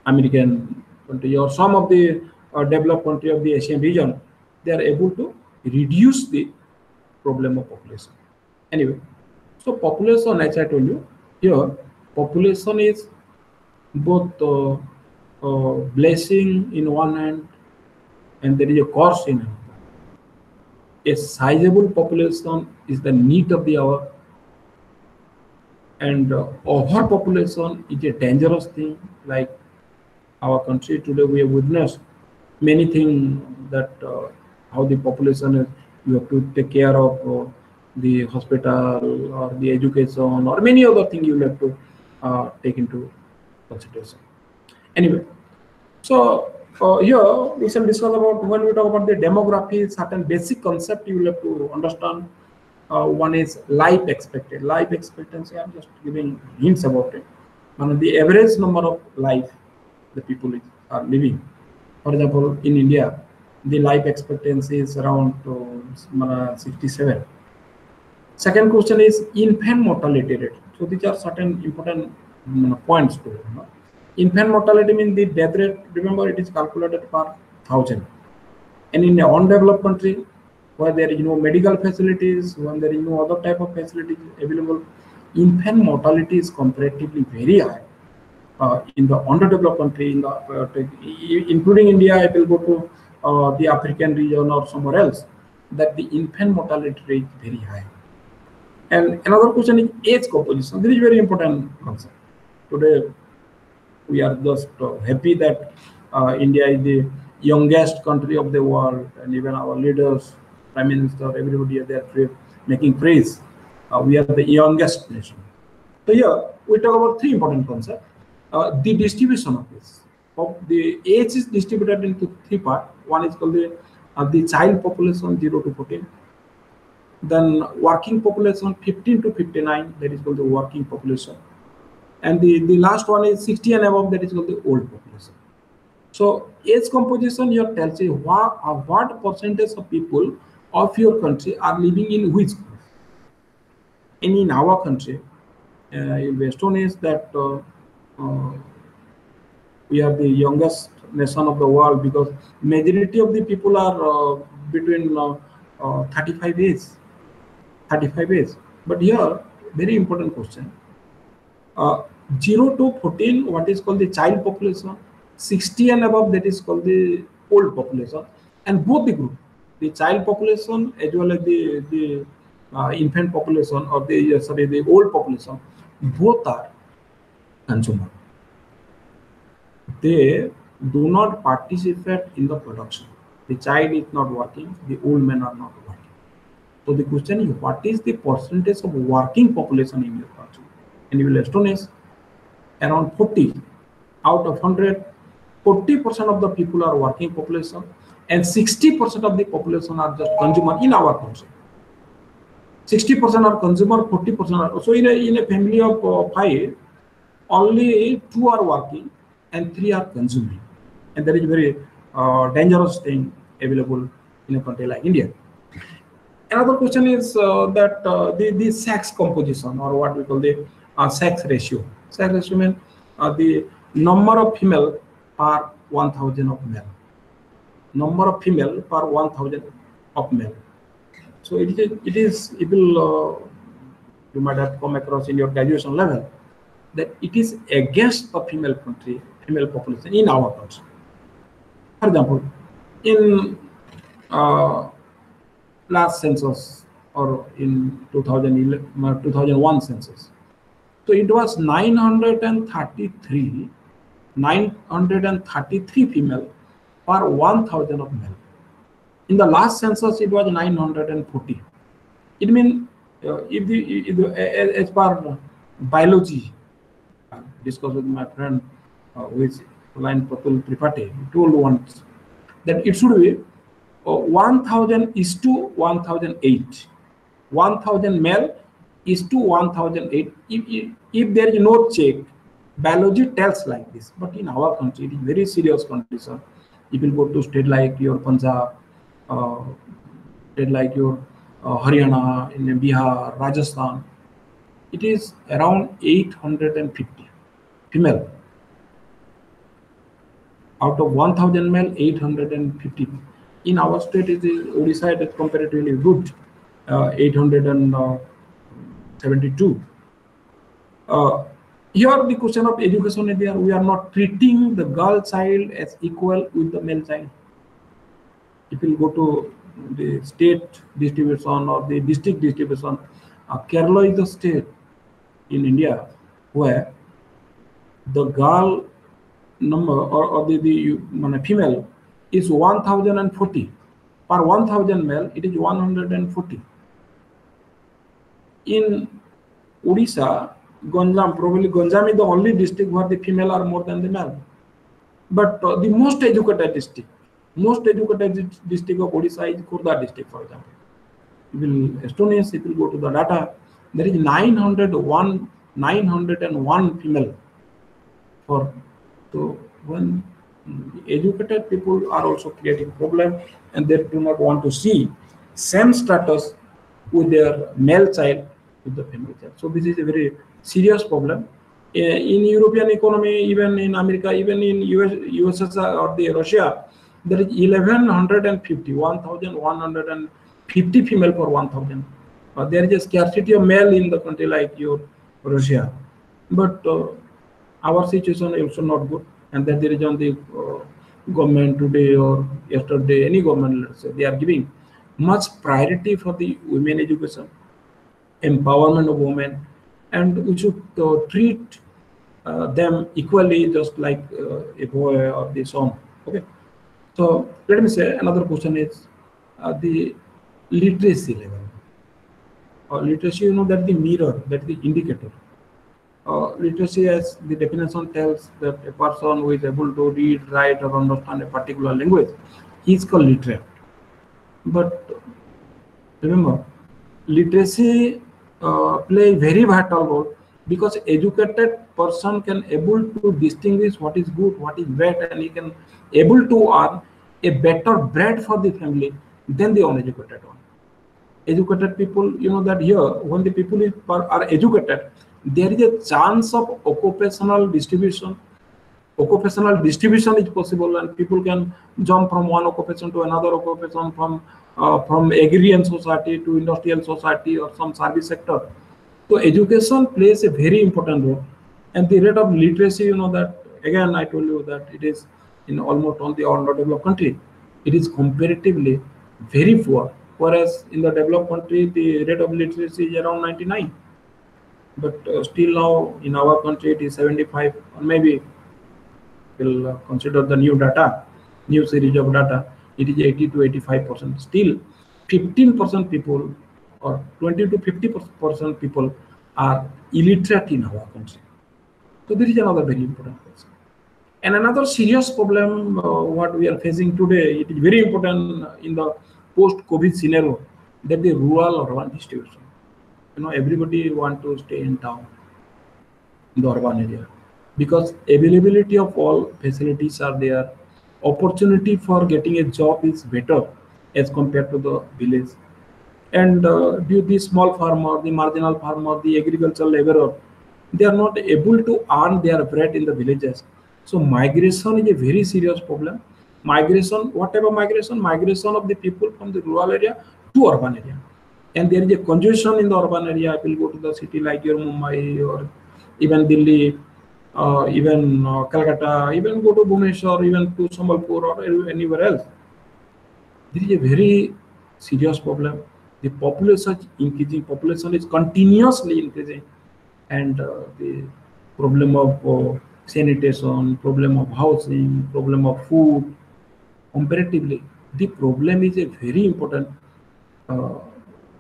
American country or some of the uh, developed country of the Asian region, they are able to reduce the problem of population. Anyway, so population, as I told you, here population is both uh, uh, blessing in one hand and there is a curse in another. A sizable population is the need of the hour and uh, overpopulation is a dangerous thing. Like our country today we have witnessed many things that uh, how the population is you have to take care of uh, the hospital or the education or many other things you have to uh, take into consideration. Anyway so uh, here we shall discuss about when we talk about the demography certain basic concept you will have to understand uh, one is life expected. Life expectancy, I'm just giving hints about it. One the average number of life the people are living. For example, in India, the life expectancy is around uh, 67. Second question is infant mortality rate. So these are certain important um, points to know. Infant mortality means the death rate, remember it is calculated per thousand. And in an undeveloped country, where there is no medical facilities, when there is no other type of facilities available, infant mortality is comparatively very high. Uh, in the underdeveloped country, in the, uh, including India, I will go to uh, the African region or somewhere else, that the infant mortality rate is very high. And another question is age composition. This is very important concept. Today, we are just uh, happy that uh, India is the youngest country of the world, and even our leaders prime minister, everybody are there making praise. Uh, we are the youngest nation. So here we talk about three important concepts. Uh, the distribution of this. Of the age is distributed into three parts. One is called the uh, the child population 0 to 14 then working population 15 to 59 that is called the working population and the the last one is 60 and above that is called the old population so age composition here tells you what uh, what percentage of people of your country are living in which? And in our country? Uh, you'll be astonished that uh, uh, we are the youngest nation of the world because majority of the people are uh, between uh, uh, 35 age 35 age but here very important question. Uh, 0 to 14 what is called the child population. 60 and above that is called the old population. And both the group the child population as well as the the uh, infant population or the uh, sorry the old population both are consumer they do not participate in the production. The child is not working, the old men are not working. So the question is, what is the percentage of working population in your country? And you will astonish around 40 out of 100, 40% of the people are working population and 60% of the population are just consumer in our country. 60% are consumer, 40% are, so in a, in a family of uh, five, only two are working and three are consuming. And that is very uh, dangerous thing available in a country like India. Another question is uh, that uh, the, the sex composition or what we call the uh, sex ratio. Sex ratio means uh, the number of female per 1000 of male. Number of female per 1000 of male. So it is, it is, it will, uh, you might have come across in your graduation level that it is against the female country female population in our country. For example, in uh, last census or in 2011, uh, 2001 census, so it was 933, 933 female per 1000 of male. In the last census, it was 940. It means uh, if the, if the as per biology, uh, discussed with my friend uh, line Pratul Tripathi told once that it should be uh, 1000 is to 1008. 1000 male is to 1008. If, if, if there is no check, biology tells like this. But in our country, it is very serious condition. You go to state like your Punjab, uh, state like your uh, Haryana, in Bihar, Rajasthan, it is around 850 female. Out of 1000 male 850 in our state it is odisha it is comparatively good uh, 872 uh, here the question of education is there. We are not treating the girl child as equal with the male child. If you go to the state distribution or the district distribution uh, kerala is the state in india where the girl number or, or the, the female is 1040 per 1000 male it is 140 in odisha ganjam probably ganjam is the only district where the female are more than the male. But uh, the most educated district most educated district of odisha is khurda district for example. You will astonish if you go to the data. There is 901 901 female for so when educated people are also creating problem and they do not want to see same status with their male child with the female child. So this is a very serious problem. In European economy, even in America, even in US, USSR or the Russia, there is 1150, 1150 female per 1000. Uh, there is a scarcity of male in the country like your Russia. But uh, our situation is also not good and that there is on the uh, government today or yesterday any government let's say they are giving much priority for the women education empowerment of women and we should uh, treat uh, them equally just like uh, a boy or the son okay? So let me say another question is uh, the literacy level. Or literacy you know that the mirror that the indicator. Uh, literacy, as the definition tells, that a person who is able to read, write, or understand a particular language, he is called literate. But remember, literacy uh, play very vital role because educated person can able to distinguish what is good, what is bad, and he can able to earn a better bread for the family than the uneducated one. Educated people, you know that here when the people are, educated, there is a chance of occupational distribution occupational distribution is possible and people can jump from one occupation to another occupation from from agrarian society to industrial society or some service sector. So education plays a very important role. And the rate of literacy you know that again i told you that it is in almost all the underdeveloped country it is comparatively very poor. Whereas in the developed country the rate of literacy is around 99 but uh, still now in our country it is 75 or maybe we'll uh, consider the new data, new series of data, it is 80 to 85 percent. Still, 15 percent people or 20 to 50 percent people are illiterate in our country. So this is another very important question. And another serious problem uh, what we are facing today, it is very important in the post-COVID scenario that the rural-urban distribution. You know, everybody want to stay in town, in the urban area because availability of all facilities are there opportunity for getting a job is better as compared to the village. And uh, due the small farmer the marginal farmer the agricultural laborer they are not able to earn their bread in the villages. So migration is a very serious problem. Migration whatever migration migration of the people from the rural area to urban area. And there is a congestion in the urban area. People go to the city like your mumbai or even delhi uh, even uh, Calcutta, even go to Bhubaneswar, even to Sambalpur or anywhere else. This is a very serious problem. The population is increasing, population is continuously increasing, and uh, the problem of uh, sanitation, problem of housing, problem of food, comparatively, the problem is a very important uh,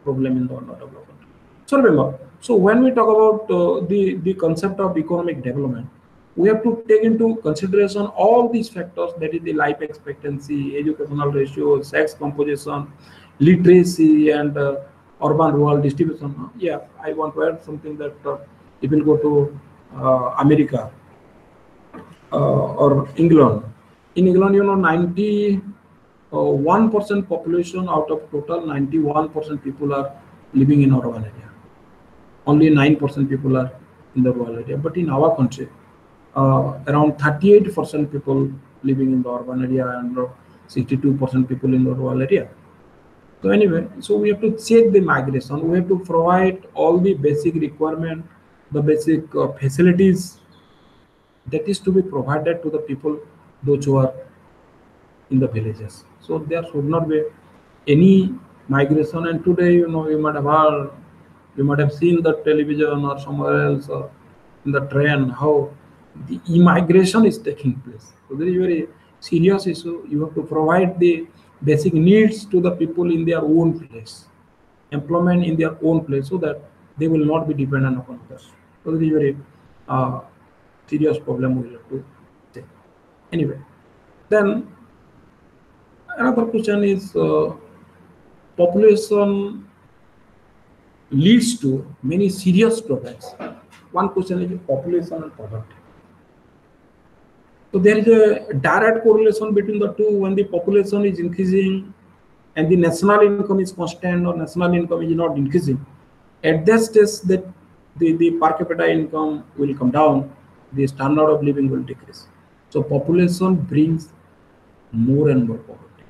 problem in the country. So remember, so when we talk about uh, the, the concept of economic development, we have to take into consideration all these factors, that is the life expectancy, educational ratio, sex composition, literacy, and uh, urban-rural distribution. Yeah, I want to add something that uh, if you go to uh, America uh, or England, in England, you know, 91% uh, population out of total 91% people are living in urban area only 9% people are in the rural area. But in our country, uh, around 38% people living in the urban area and 62% people in the rural area. So anyway, so we have to check the migration. We have to provide all the basic requirement, the basic uh, facilities that is to be provided to the people, those who are in the villages. So there should not be any migration. And today, you know, you might have heard you might have seen the television or somewhere else or in the train how the immigration is taking place. So this is very serious issue. You have to provide the basic needs to the people in their own place, employment in their own place, so that they will not be dependent upon others. So this is very uh, serious problem we have to take. Anyway, then another question is uh, population leads to many serious problems. One question is population and poverty. So there is a direct correlation between the two. When the population is increasing and the national income is constant or national income is not increasing, at that stage that the, the per capita income will come down, the standard of living will decrease. So population brings more and more poverty.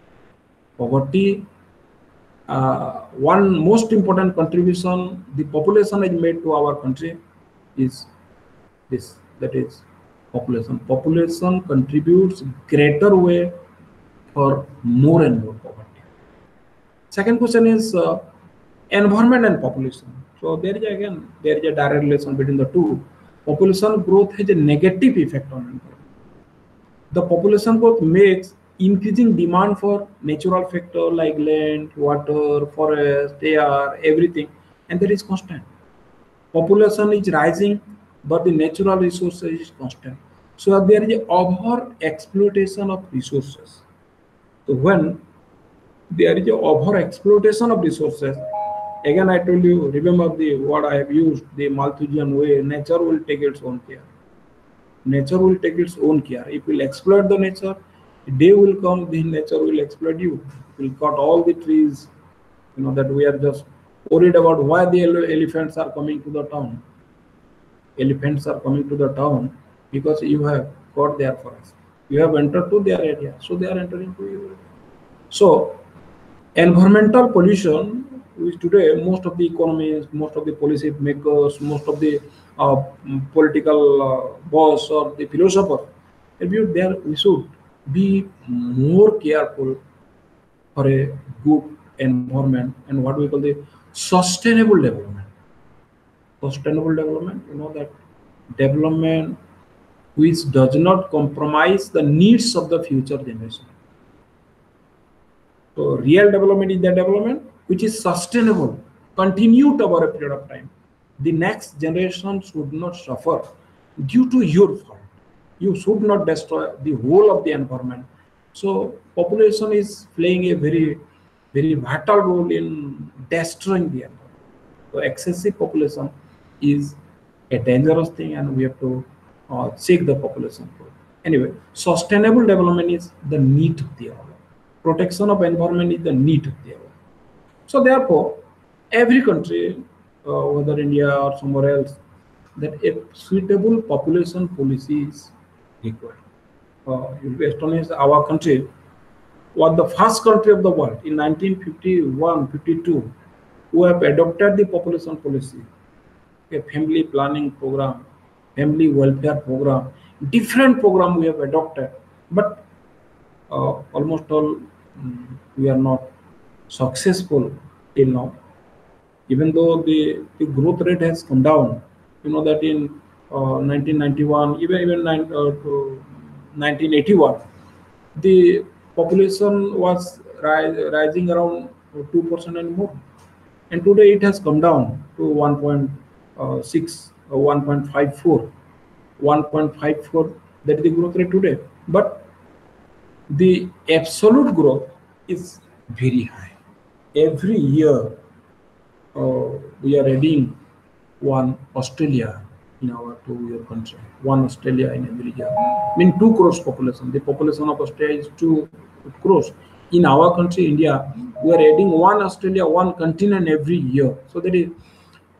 Poverty uh, one most important contribution the population has made to our country is this that is population. Population contributes greater way for more and more poverty. Second question is uh, environment and population. So there is again there is a direct relation between the two. Population growth has a negative effect on environment. The population growth makes increasing demand for natural factor like land, water, forest, air, everything, and that is constant. Population is rising, but the natural resources is constant. So there is over exploitation of resources. So when there is over exploitation of resources. Again, I told you, remember the word I have used, the Malthusian way, nature will take its own care. Nature will take its own care. If you exploit the nature, day will come, the nature will exploit you. Will cut all the trees, you know, that we are just worried about why the elephants are coming to the town. Elephants are coming to the town because you have got their forest. You have entered to their area, so they are entering to you. So, environmental pollution, which today most of the economists, most of the policy makers, most of the uh, political uh, boss or the philosopher, there we should be more careful for a good environment and what we call the sustainable development. Sustainable development, you know that development which does not compromise the needs of the future generation. So real development is the development which is sustainable, continued over a period of time. The next generation should not suffer due to your fault. You should not destroy the whole of the environment. So population is playing a very very vital role in destroying the environment. So excessive population is a dangerous thing and we have to uh, check the population growth. Anyway, sustainable development is the need of the hour. Protection of environment is the need of the hour. So therefore, every country, uh, whether India or somewhere else, that a suitable population policy is required. Uh, be astonished, our country was the first country of the world in 1951-52 who have adopted the population policy, a family planning program, family welfare program, different program we have adopted, but uh, almost all um, we are not successful till now. Even though the, the growth rate has come down, you know that in 1991, even even nine, uh, 1981, the population was ri- rising around 2% and more. And today it has come down to 1.6, uh, 1.54. 1.54, that is the growth rate today. But the absolute growth is very high. Every year, uh, we are adding one Australia in our two-year country, one Australia in every year. I mean, two crores population. The population of Australia is two crores. In our country, India, we are adding one Australia, one continent every year. So that is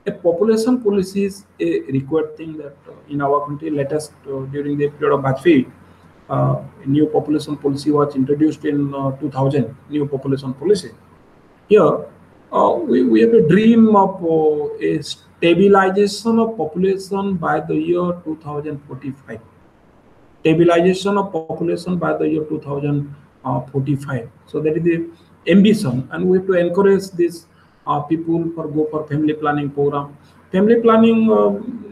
a population policy is a required thing that uh, in our country, latest uh, during the period of Vajpayee, uh, new population policy was introduced in uh, 2000, new population policy. Here, uh, we, we have a dream of uh, a stabilization of population by the year 2045. Stabilization of population by the year 2045. So that is the ambition, and we have to encourage these uh, people for go for family planning program. Family planning uh,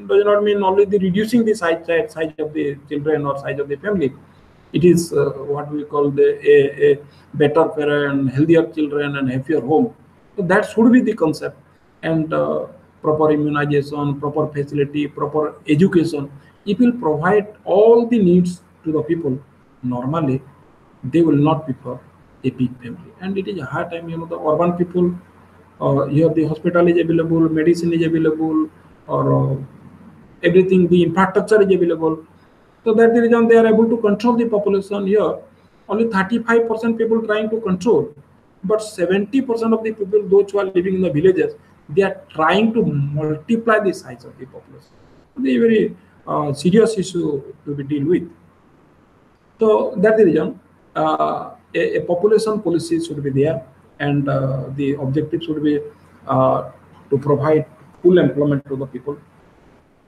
does not mean only the reducing the size, size of the children or size of the family. It is uh, what we call the a, a better parent, healthier children, and happier home. So that should be the concept, and uh, proper immunization, proper facility, proper education. It will provide all the needs to the people. Normally, they will not prefer a big family, and it is a hard time. You know, the urban people uh, here the hospital is available, medicine is available, or uh, everything, the infrastructure is available. So that's the reason they are able to control the population here. Only 35% people trying to control, but 70% of the people, those who are living in the villages, they are trying to multiply the size of the population. It's a very uh, serious issue to be deal with. So that's the reason uh, a, a population policy should be there and uh, the objective should be uh, to provide full employment to the people.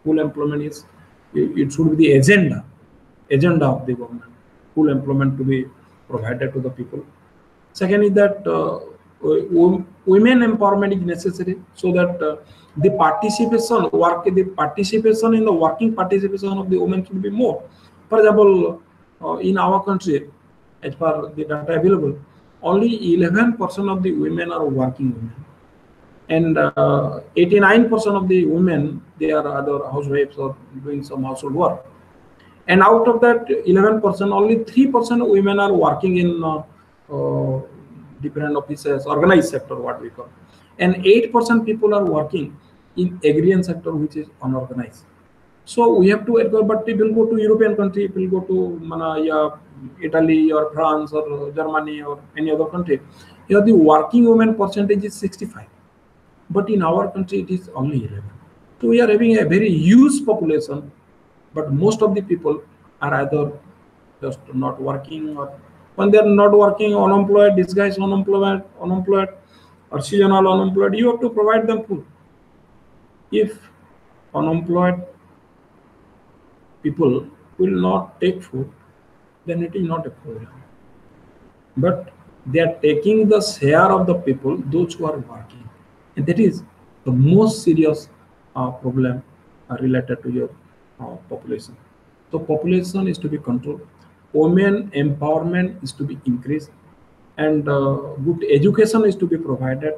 Full employment is it should be the agenda agenda of the government. Full employment to be provided to the people. Second is that uh, women empowerment is necessary so that uh, the participation work the participation in the working participation of the women should be more. For example, uh, in our country, as far the data available, only 11% of the women are working women and 89% uh, of the women they are other housewives or doing some household work and out of that 11% only 3% of women are working in uh, uh, different offices, uh, organized sector, what we call. And 8% people are working in agrarian sector, which is unorganized. So we have to, but people go to European country, people go to Mana, Italy or France or Germany or any other country. Here the working women percentage is 65. But in our country, it is only 11. So we are having a very huge population, but most of the people are either just not working or when they're not working, unemployed, disguised unemployed, unemployed, or seasonal unemployed, you have to provide them food. If unemployed people will not take food, then it is not a problem. But they are taking the share of the people, those who are working. And that is the most serious uh, problem uh, related to your uh, population. So population is to be controlled. Women empowerment is to be increased and uh, good education is to be provided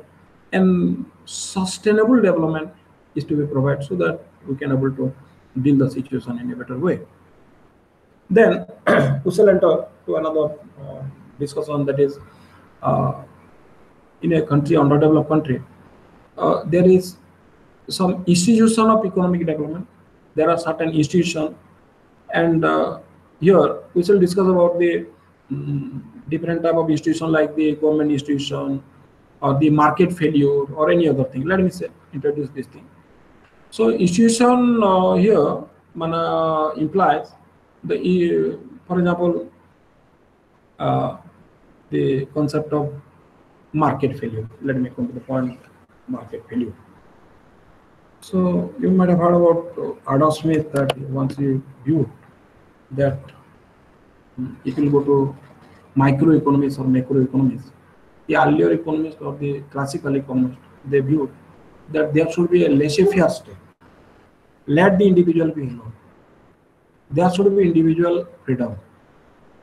and sustainable development is to be provided so that we can able to deal the situation in a better way. Then we shall enter to another uh, discussion that is uh, in a country, underdeveloped country, uh, there is some institution of economic development. There are certain institutions, and uh, here we shall discuss about the um, different type of institution like the government institution or the market failure or any other thing. Let me say, introduce this thing. So institution uh, here mana implies the for example uh, the concept of market failure. Let me come to the point market failure. So you might have heard about Adam Smith that once you view that if you go to microeconomics or macroeconomics, the earlier economists or the classical economists, they viewed that there should be a laissez-faire state. Let the individual be alone. There should be individual freedom.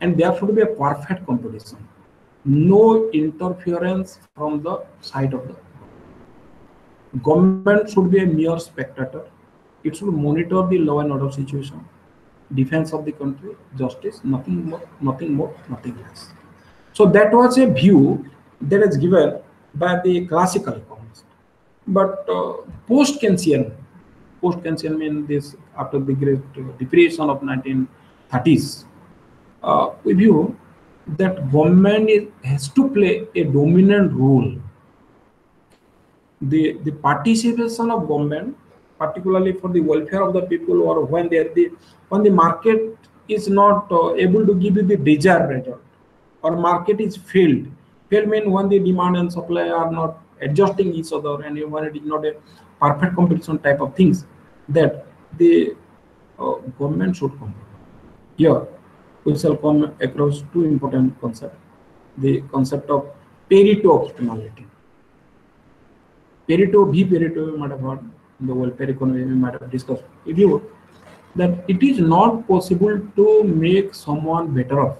And there should be a perfect competition. No interference from the side of the government should be a mere spectator. It should monitor the law and order situation defense of the country, justice, nothing more, nothing more, nothing less. So that was a view that is given by the classical economists. But uh, post-Keynesian, post-Keynesian means this after the Great Depression of 1930s, uh, we view that government is, has to play a dominant role. The, the participation of government particularly for the welfare of the people or when they the when the market is not uh, able to give you the desired result or market is failed. Failed mean when the demand and supply are not adjusting each other and when it is not a perfect competition type of things that the uh, government should come here we shall come across two important concepts the concept of Pareto optimality Pareto V Pareto you might have heard the welfare economy we might have discussed if you that it is not possible to make someone better off.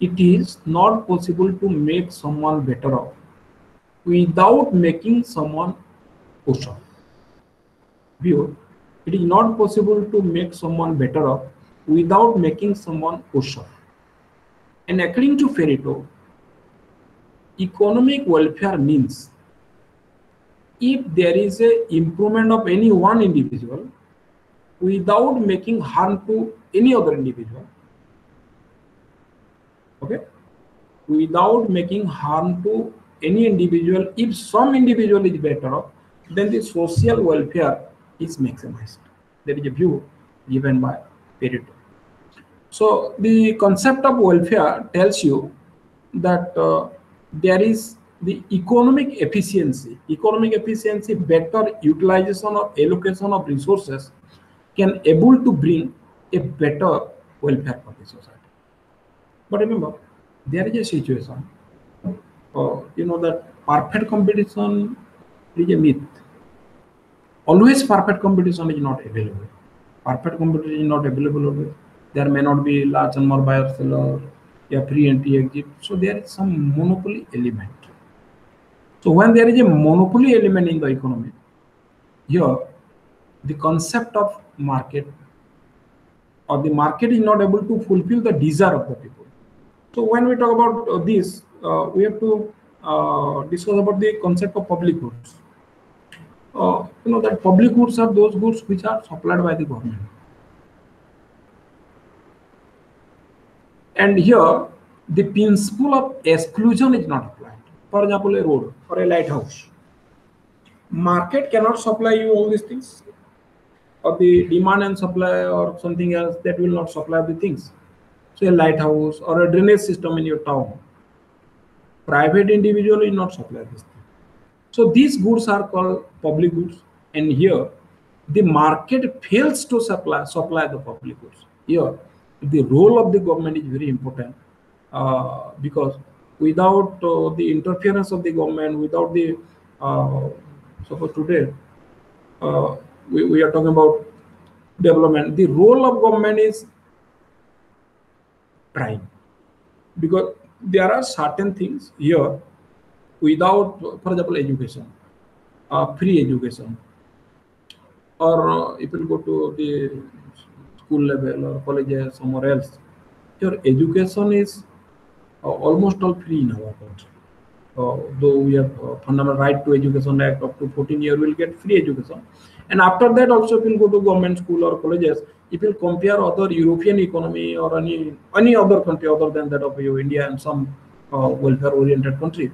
It is not possible to make someone better off without making someone worse off. View it is not possible to make someone better off without making someone worse off. And according to Pareto economic welfare means if there is a improvement of any one individual without making harm to any other individual okay without making harm to any individual if some individual is better off then the social welfare is maximized. There is a view given by Pareto so the concept of welfare tells you that uh, there is the economic efficiency, economic efficiency, better utilization or allocation of resources can able to bring a better welfare for the society. But remember, there is a situation, uh, you know, that perfect competition is a myth. Always perfect competition is not available. Perfect competition is not available always. There may not be large number buyer seller, a free entry exit. So there is some monopoly element so when there is a monopoly element in the economy, here the concept of market or the market is not able to fulfill the desire of the people. So when we talk about uh, this, uh, we have to uh, discuss about the concept of public goods. Uh, you know that public goods are those goods which are supplied by the government. And here, the principle of exclusion is not applied. For example, a road or a lighthouse. Market cannot supply you all these things, or the demand and supply, or something else that will not supply the things. So, a lighthouse or a drainage system in your town. Private individual will not supply this thing. So, these goods are called public goods, and here the market fails to supply supply the public goods. Here, the role of the government is very important uh, because without uh, the interference of the government, without the uh, suppose today uh, we, we are talking about development, the role of government is prime. Because there are certain things here without, for example, education, uh, free education, or uh, if you go to the school level or colleges somewhere else, your education is almost all free in our country. Uh, though we have uh, fundamental right to education act up to 14 year will get free education. And after that also if you go to government school or colleges if you compare other european economy or any any other country other than that of you india and some uh, welfare oriented country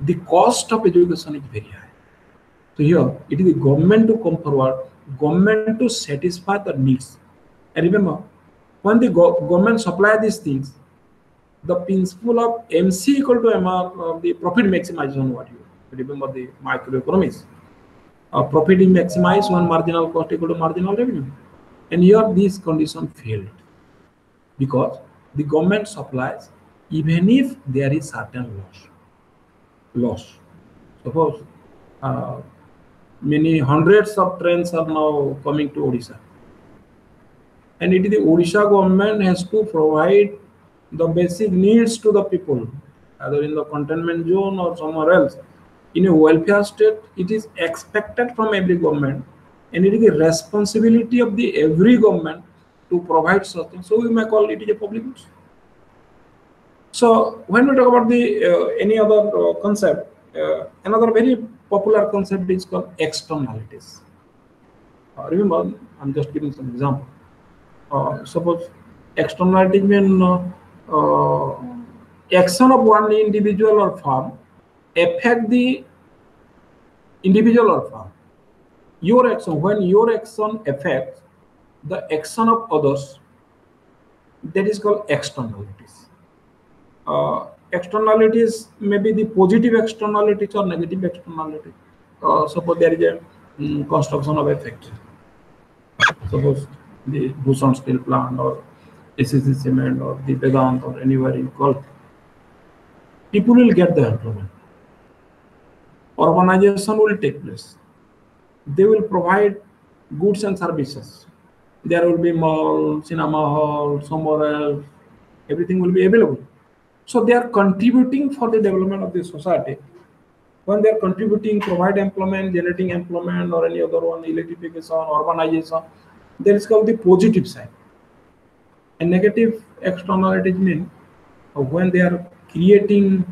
the cost of education is very high. So here it is the government to come forward government to satisfy the needs. And remember when the go government supply these things the principle of MC equal to MR, uh, the profit maximization, what you remember the microeconomics. Uh, profit is maximized when marginal cost equal to marginal revenue. And here this condition failed because the government supplies even if there is certain loss. Loss. Suppose uh, many hundreds of trains are now coming to Odisha. And it is the Odisha government has to provide the basic needs to the people, either in the containment zone or somewhere else. In a welfare state, it is expected from every government, and it is the responsibility of the every government to provide such things. So we may call it a public goods. So when we talk about the uh, any other uh, concept, uh, another very popular concept is called externalities. Uh, remember, I'm just giving some example. Uh, suppose externalities mean uh, action of one individual or firm affect the individual or firm. Your action, when your action affects the action of others, that is called externalities. Uh, externalities may be the positive externalities or negative externalities. Uh, suppose there is a um, construction of a factory. Suppose the Bhushan steel plant or ACC Cement or the Vedant or anywhere in Gulf, people will get the employment. Urbanization will take place. They will provide goods and services. There will be mall, cinema hall, somewhere else. Everything will be available. So they are contributing for the development of the society. When they are contributing, provide employment, generating employment, or any other one, electrification, urbanization, there is called the positive side. And negative externalities mean when they are creating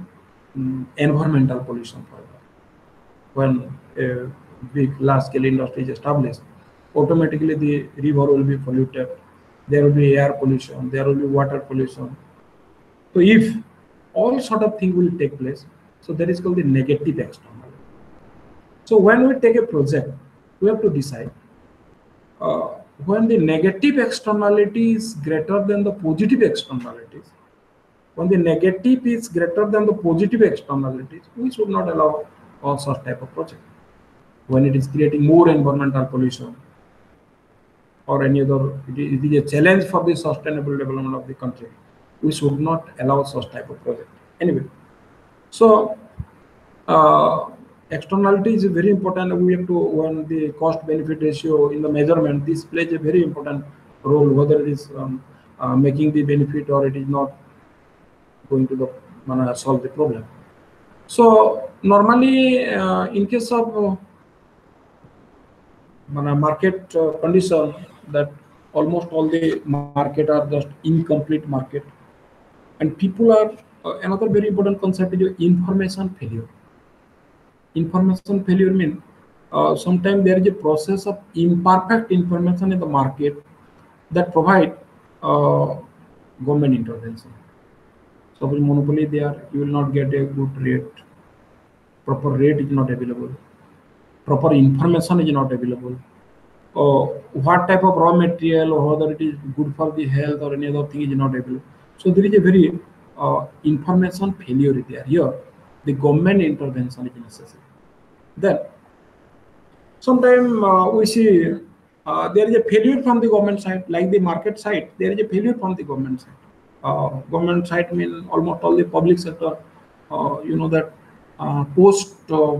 um, environmental pollution. For when a big large-scale industry is established, automatically the river will be polluted. There will be air pollution. There will be water pollution. So if all sort of thing will take place, so that is called the negative externality. So when we take a project, we have to decide uh, when the negative externality is greater than the positive externalities, when the negative is greater than the positive externalities, we should not allow all such type of project. When it is creating more environmental pollution or any other, it is, it is a challenge for the sustainable development of the country. We should not allow such type of project. Anyway, so uh, externality is very important. We have to when the cost benefit ratio in the measurement. This plays a very important role whether it is um, uh, making the benefit or it is not going to the solve the problem. So normally uh, in case of uh, market uh, condition that almost all the market are just incomplete market and people are uh, another very important concept is information failure. Information failure means uh, sometimes there is a process of imperfect information in the market that provide uh, government intervention. Suppose monopoly there, you will not get a good rate. Proper rate is not available. Proper information is not available. Uh, what type of raw material or whether it is good for the health or any other thing is not available. So there is a very uh, information failure there. Here, the government intervention is necessary. Then, sometimes uh, we see uh, there is a failure from the government side, like the market side. There is a failure from the government side. Uh, government side means almost all the public sector. Uh, you know that uh, post uh,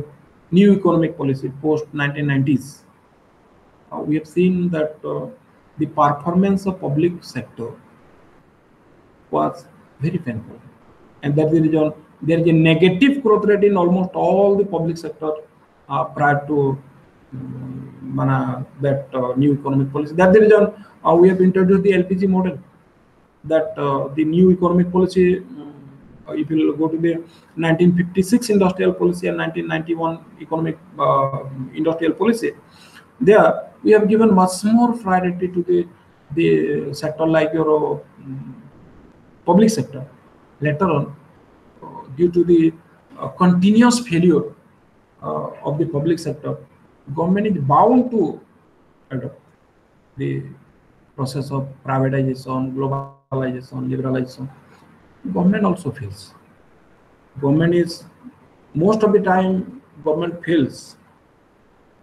new economic policy, post 1990s, we have seen that the performance of public sector was very painful. And that's the reason there is a negative growth rate in almost all the public sector prior to um, that uh, new economic policy. That's the reason uh, we have introduced the LPG model. That uh, the new economic policy, uh, if you go to the 1956 industrial policy and 1991 economic uh, industrial policy, there we have given much more priority to the the sector like your public sector. Later on, uh, due to the uh, continuous failure uh, of the public sector, government is bound to adopt the process of privatization, globalization, liberalization. Government also fails. Government is most of the time government fails.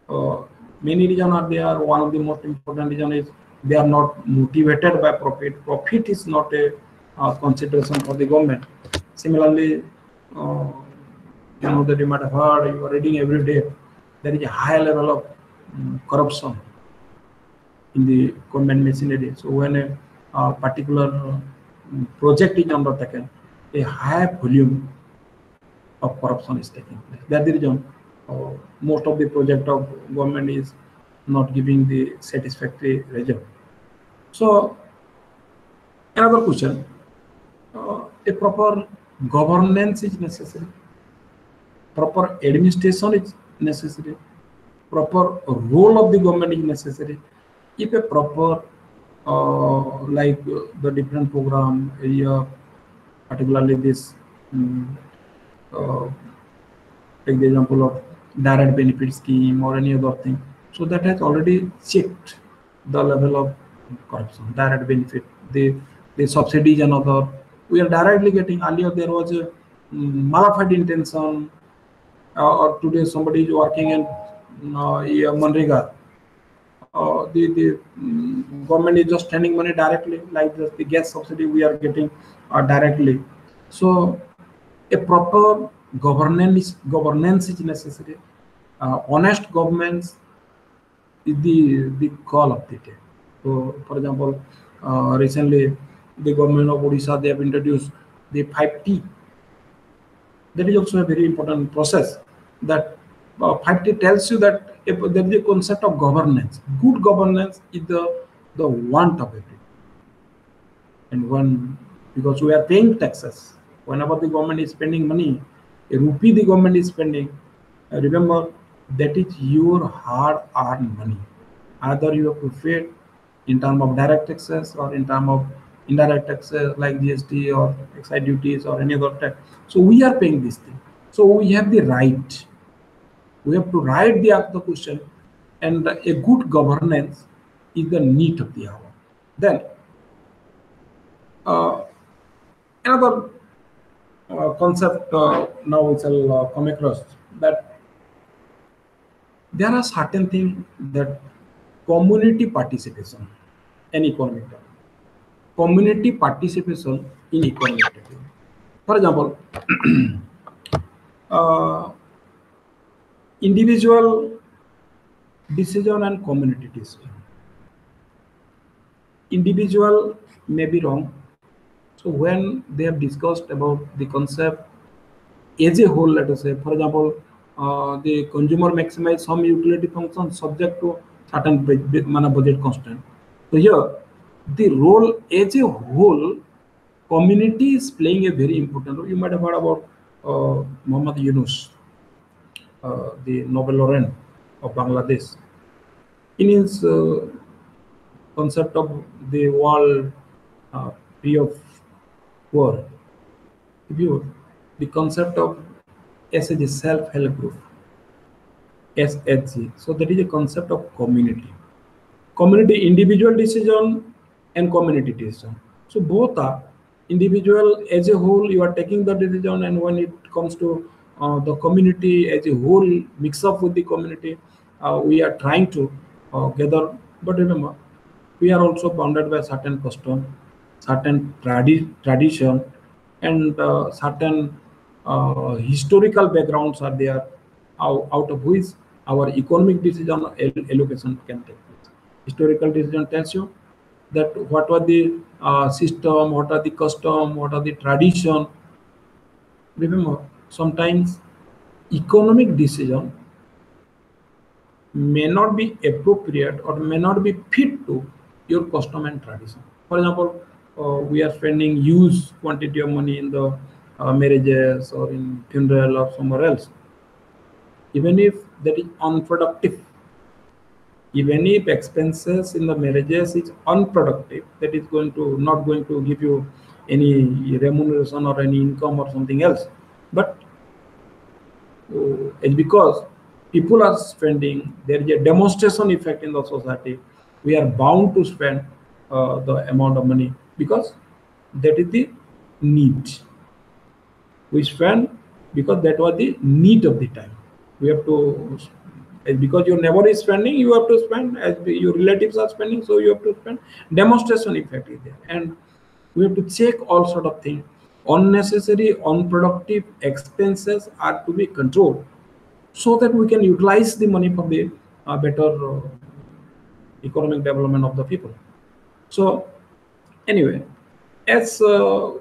Uh, many reasons are there. One of the most important reason is they are not motivated by profit. Profit is not a uh, consideration for the government. Similarly, uh, you know that you might have heard, you are reading every day, there is a high level of um, corruption in the government machinery. So when a uh, particular um, project is undertaken, a high volume of corruption is taking place. That's the reason uh, most of the project of government is not giving the satisfactory result. So another question, uh, a proper governance is necessary, proper administration is necessary, proper role of the government is necessary. If a proper, uh, like uh, the different program area, particularly this, um, uh, take the example of direct benefit scheme or any other thing. So that has already checked the level of corruption, direct benefit, the the subsidies and other we are directly getting earlier there was a um, modified intention uh, or today somebody is working in uh, MNREGA. Uh, the the um, government is just sending money directly like the, gas subsidy we are getting uh, directly so a proper governance governance is necessary uh, honest governments is the the call of the day so for example uh, recently the government of Odisha, they have introduced the 5T. That is also a very important process that uh, 5T tells you that if there is a concept of governance. Good governance is the, the want of everything. And when, because we are paying taxes, whenever the government is spending money, a rupee the government is spending, uh, remember that is your hard-earned money. Either you have to pay in terms of direct taxes or in terms of indirect taxes like GST or excise duties or any other tax. So we are paying this thing. So we have the right. We have to write the, the question, and a good governance is the need of the hour. Then uh, another uh, concept uh, now we shall uh, come across that there are certain things that community participation in economic community participation in economic activity. For example, uh, individual decision and community decision. Individual may be wrong. So when they have discussed about the concept as a whole, let us say, for example, uh, the consumer maximize some utility function subject to certain budget constraint. So here the role as a whole community is playing a very important role. You might have heard about uh, Muhammad Yunus, uh, the Nobel laureate of Bangladesh. In his uh, concept of the world uh, free of war, view the concept of SHG, self-help group, SHG. So that is a concept of community. Community individual decision and community decision. So both are individual as a whole, you are taking the decision and when it comes to uh, the community as a whole, mix up with the community, uh, we are trying to uh, gather. But remember, we are also bounded by certain custom, certain tradi tradition, and uh, certain uh, historical backgrounds are there out, out of which our economic decision allocation can take place. Historical decision tells you that what are the uh, system, what are the custom, what are the tradition. Remember, sometimes economic decision may not be appropriate or may not be fit to your custom and tradition. For example, uh, we are spending huge quantity of money in the uh, marriages or in funeral or somewhere else. Even if that is unproductive, even if expenses in the marriages is unproductive, that is going to not going to give you any remuneration or any income or something else. But uh, it's because people are spending, there is a demonstration effect in the society. We are bound to spend uh, the amount of money because that is the need. We spend because that was the need of the time. We have to, because your neighbor is spending, you have to spend. As your relatives are spending, so you have to spend. Demonstration effect is there, and we have to check all sort of things. Unnecessary, unproductive expenses are to be controlled, so that we can utilize the money for the uh, better uh, economic development of the people. So anyway, as uh,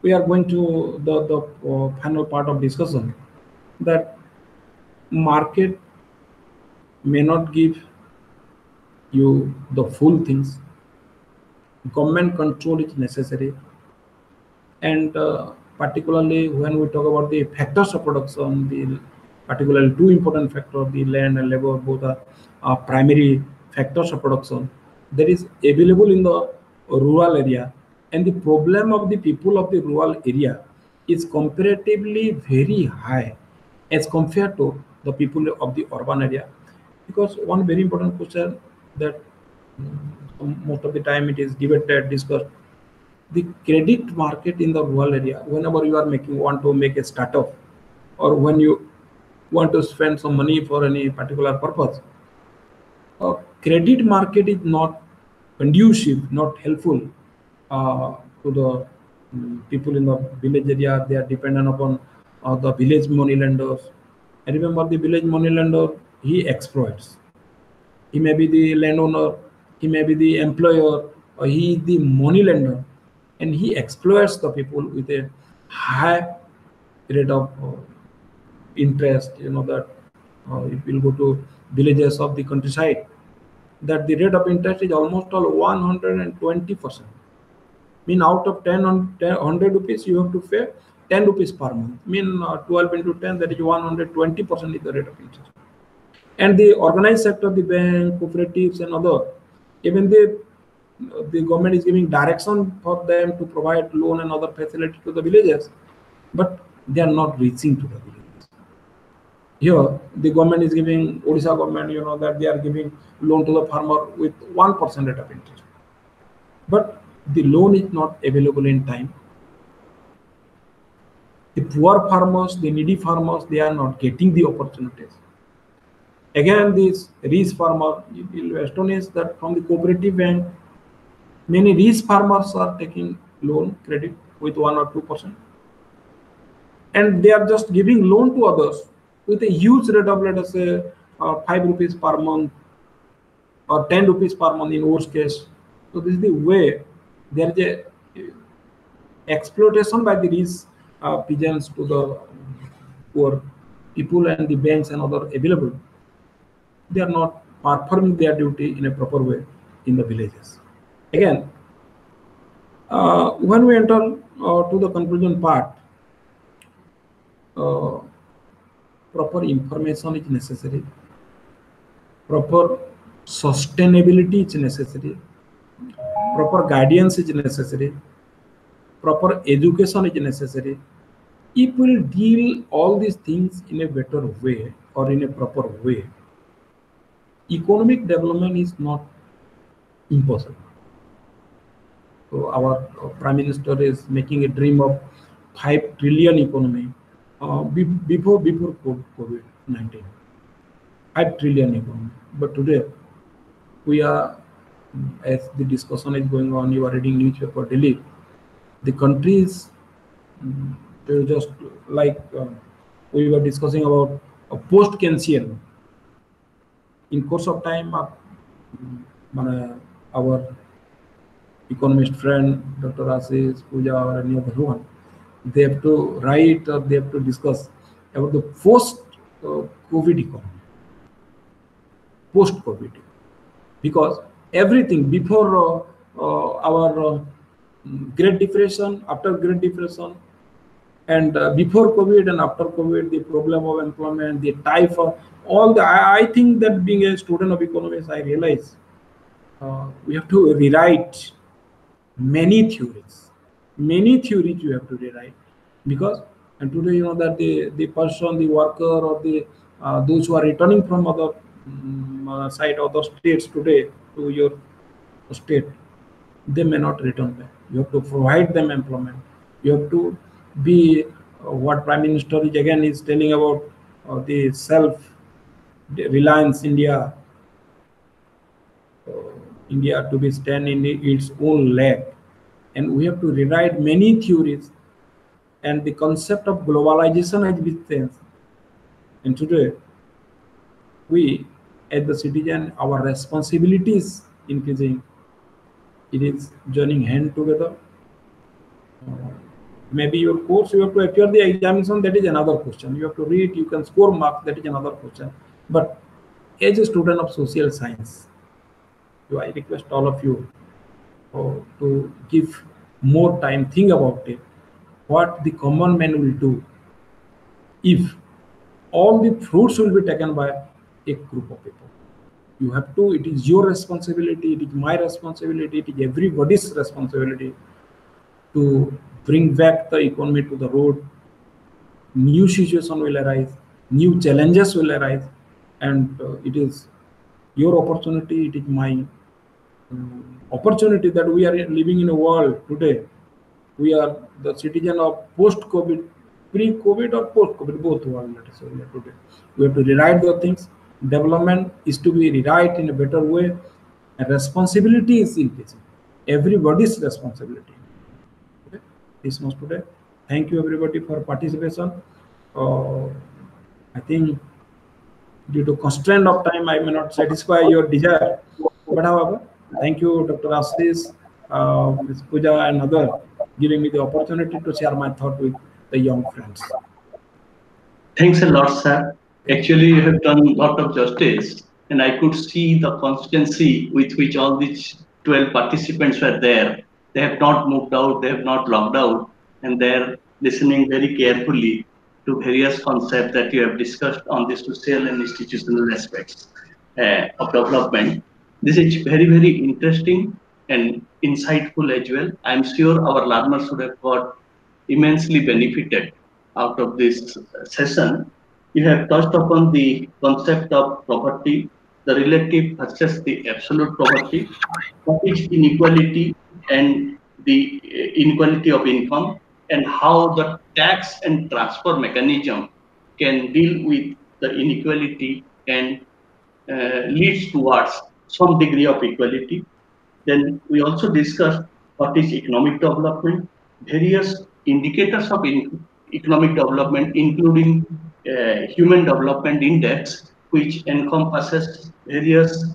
we are going to the, the uh, final part of discussion, that market may not give you the full things. Government control is necessary. And uh, particularly when we talk about the factors of production, the particularly two important factors, the land and labor, both are uh, primary factors of production that is available in the rural area and the problem of the people of the rural area is comparatively very high as compared to the people of the urban area because one very important question that um, most of the time it is debated discussed the credit market in the rural area whenever you are making want to make a startup or when you want to spend some money for any particular purpose uh, credit market is not conducive, not helpful uh, to the um, people in the village area. They are dependent upon uh, the village money lenders. I remember the village money lender, he exploits. He may be the landowner, he may be the employer, or he is the money lender, and he exploits the people with a high rate of uh, interest. You know that uh, it will go to villages of the countryside that the rate of interest is almost all 120 percent mean out of 10 on 100 rupees you have to pay 10 rupees per month mean uh, 12 into 10 that is 120 percent is the rate of interest and the organized sector the bank cooperatives and other even the the government is giving direction for them to provide loan and other facility to the villages but they are not reaching to the villages here, the government is giving, Odisha government, you know, that they are giving loan to the farmer with 1% rate of interest. But the loan is not available in time. The poor farmers, the needy farmers, they are not getting the opportunities. Again, this rich farmer, will astonish that from the cooperative bank, many rich farmers are taking loan credit with 1 or 2%. And they are just giving loan to others with a huge rate of let us say uh, 5 rupees per month or 10 rupees per month in worst case so this is the way there is a exploitation by the rich uh, pigeons to the poor people and the banks and other available they are not performing their duty in a proper way in the villages. Again Uh, when we enter uh, to the conclusion part, uh, proper information is necessary, proper sustainability is necessary, proper guidance is necessary, proper education is necessary. If we deal all these things in a better way or in a proper way, economic development is not impossible. So our uh, prime minister is making a dream of five trillion economy uh, be, before before COVID nineteen. Five trillion economy, but today we are, as the discussion is going on, you are reading newspaper daily. The countries, um, just like uh, we were discussing about a post Keynesian. In course of time, uh, our economist friend, Dr. Ashish, Pooja, or any other one, they have to write or they have to discuss about the post-COVID economy, post-COVID, because everything before uh, uh, our uh, Great Depression, after Great Depression, and uh, before COVID and after COVID, the problem of employment, the type of all the. I, I think that being a student of economics, I realize uh, we have to rewrite many theories many theories you have to rewrite because and today you know that the the person the worker or the uh, those who are returning from other um, side other states today to your state they may not return back you have to provide them employment you have to be uh, what prime minister is again is telling about uh, the self reliance india uh, India to be stand in its own leg. And we have to rewrite many theories and the concept of globalization has been changed. And today, we as the citizen, our responsibility is increasing. It is joining hand together. Uh, maybe your course, you have to appear the examination, that is another question. You have to read, you can score marks, that is another question. But as a student of social science, I request all of you uh, to give more time, think about it, what the common man will do if all the fruits will be taken by a group of people. You have to, it is your responsibility, it is my responsibility, it is everybody's responsibility to bring back the economy to the road. New situation will arise, new challenges will arise, and uh, it is your opportunity, it is my opportunity that we are living in a world today. We are the citizen of post-COVID, pre-COVID or post-COVID, both world. Let us say today. We have to rewrite the things. Development is to be rewrite in a better way, and responsibility is increasing. Everybody's responsibility. This was today. Thank you everybody for participation. Uh, I think due to constraint of time, I may not satisfy your desire. But however, Thank you, Dr. Ashish, uh, Ms. Pooja, and other giving me the opportunity to share my thought with the young friends. Thanks a lot, sir. Actually, you have done a lot of justice, and I could see the constancy with which all these 12 participants were there. They have not moved out, they have not logged out, and they're listening very carefully to various concepts that you have discussed on the social and institutional aspects uh, of development. This is very, very interesting and insightful as well. I'm sure our learners would have got immensely benefited out of this session. You have touched upon the concept of property, the relative versus the absolute property, what is inequality and the inequality of income, and how the tax and transfer mechanism can deal with the inequality and uh, leads towards some degree of equality. Then we also discussed what is economic development, various indicators of economic development, including uh, human development index, which encompasses various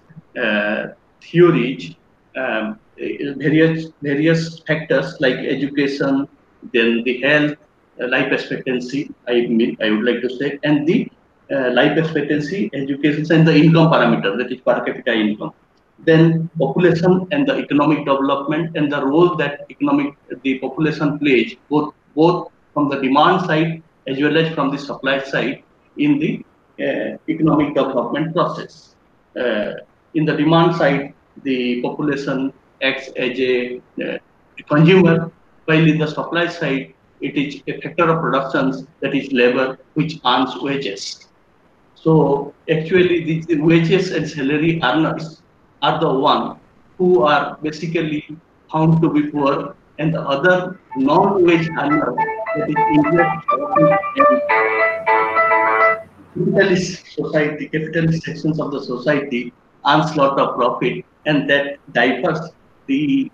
uh, theories, um, various various factors like education, then the health, uh, life expectancy. I mean, I would like to say, and the uh, life expectancy, education, and the income parameter, that is per capita income. then population and the economic development and the role that economic the population plays both both from the demand side as well as from the supply side in the uh, economic development process. Uh, in the demand side, the population acts as a uh, consumer, while in the supply side, it is a factor of production that is labor which earns wages. So actually, the wages and salary earners are the one who are basically found to be poor, and the other non-wage earners that is India capitalist society, capitalist sections of the society earns lot of profit, and that differs the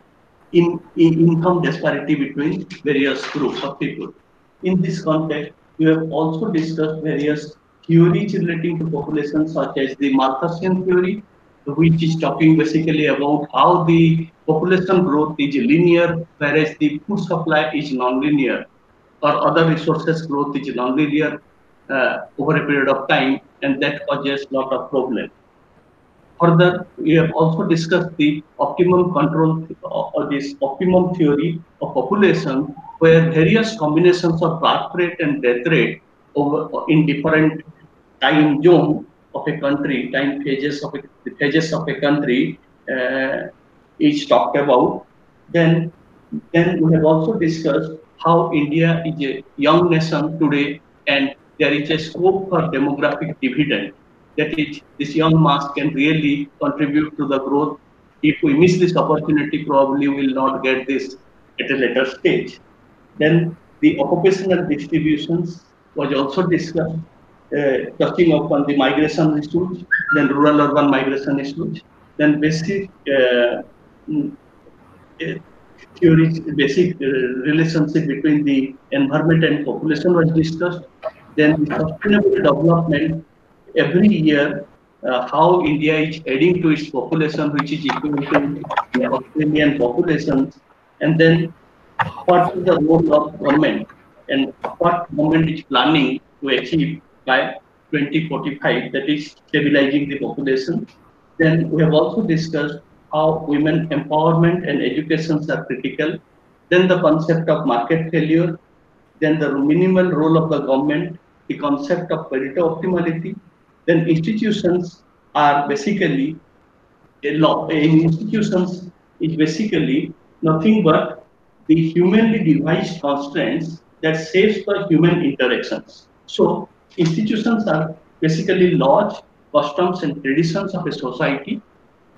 in, in income disparity between various groups of people. In this context, we have also discussed various theories relating to population, such as the Malthusian theory, which is talking basically about how the population growth is linear, whereas the food supply is non-linear, or other resources growth is non-linear uh, over a period of time, and that causes a lot of problems. Further, we have also discussed the optimum control or this optimum theory of population, where various combinations of birth rate and death rate over in different time zone of a country, time phases of a, phases of a country uh, is talked about. Then, then we have also discussed how India is a young nation today, and there is a scope for demographic dividend that is, this young mass can really contribute to the growth. If we miss this opportunity, probably we will not get this at a later stage. Then the occupational distributions was also discussed, uh, touching upon the migration issues, then rural-urban migration issues, then basic uh, mm, uh, theories, basic uh, relationship between the environment and population was discussed. Then the sustainable development every year uh, how India is adding to its population, which is equal to the Australian population, and then what is the role of government and what government is planning to achieve by 2045, that is stabilizing the population. Then we have also discussed how women empowerment and education are critical. Then the concept of market failure, then the minimal role of the government, the concept of Pareto optimality, then institutions are basically a law. In institutions is basically nothing but the humanly devised constraints that shapes the human interactions. So institutions are basically laws, customs, and traditions of a society.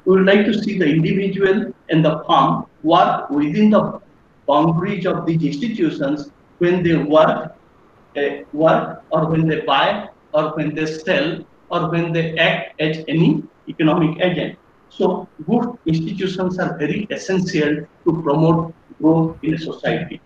We would like to see the individual and the firm work within the boundaries of these institutions when they work, uh, work or when they buy or when they sell or when they act as any economic agent. So good institutions are very essential to promote growth in a society.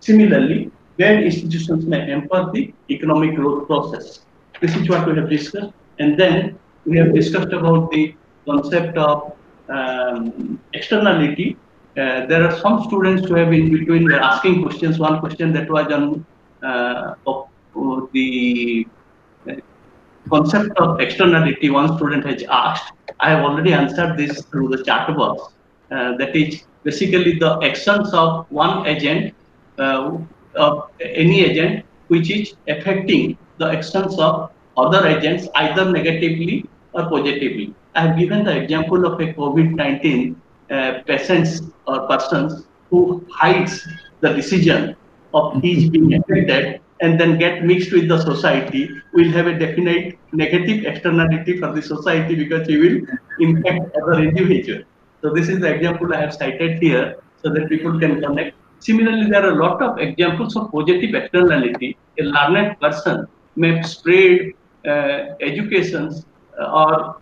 Similarly, bad institutions may hamper the economic growth process. This is what we have discussed. And then we have discussed about the concept of um, externality. Uh, there are some students who have in between were asking questions. One question that was on uh, of, uh, the concept of externality one student has asked, I have already answered this through the chat box. Uh, that is basically the actions of one agent, uh, of any agent, which is affecting the actions of other agents either negatively or positively. I have given the example of a COVID-19 uh, patients or persons who hides the decision of his being affected and then get mixed with the society will have a definite negative externality for the society because he will impact other individuals. So this is the example I have cited here so that people can connect. Similarly, there are a lot of examples of positive externality. A learned person may spread uh, education uh, or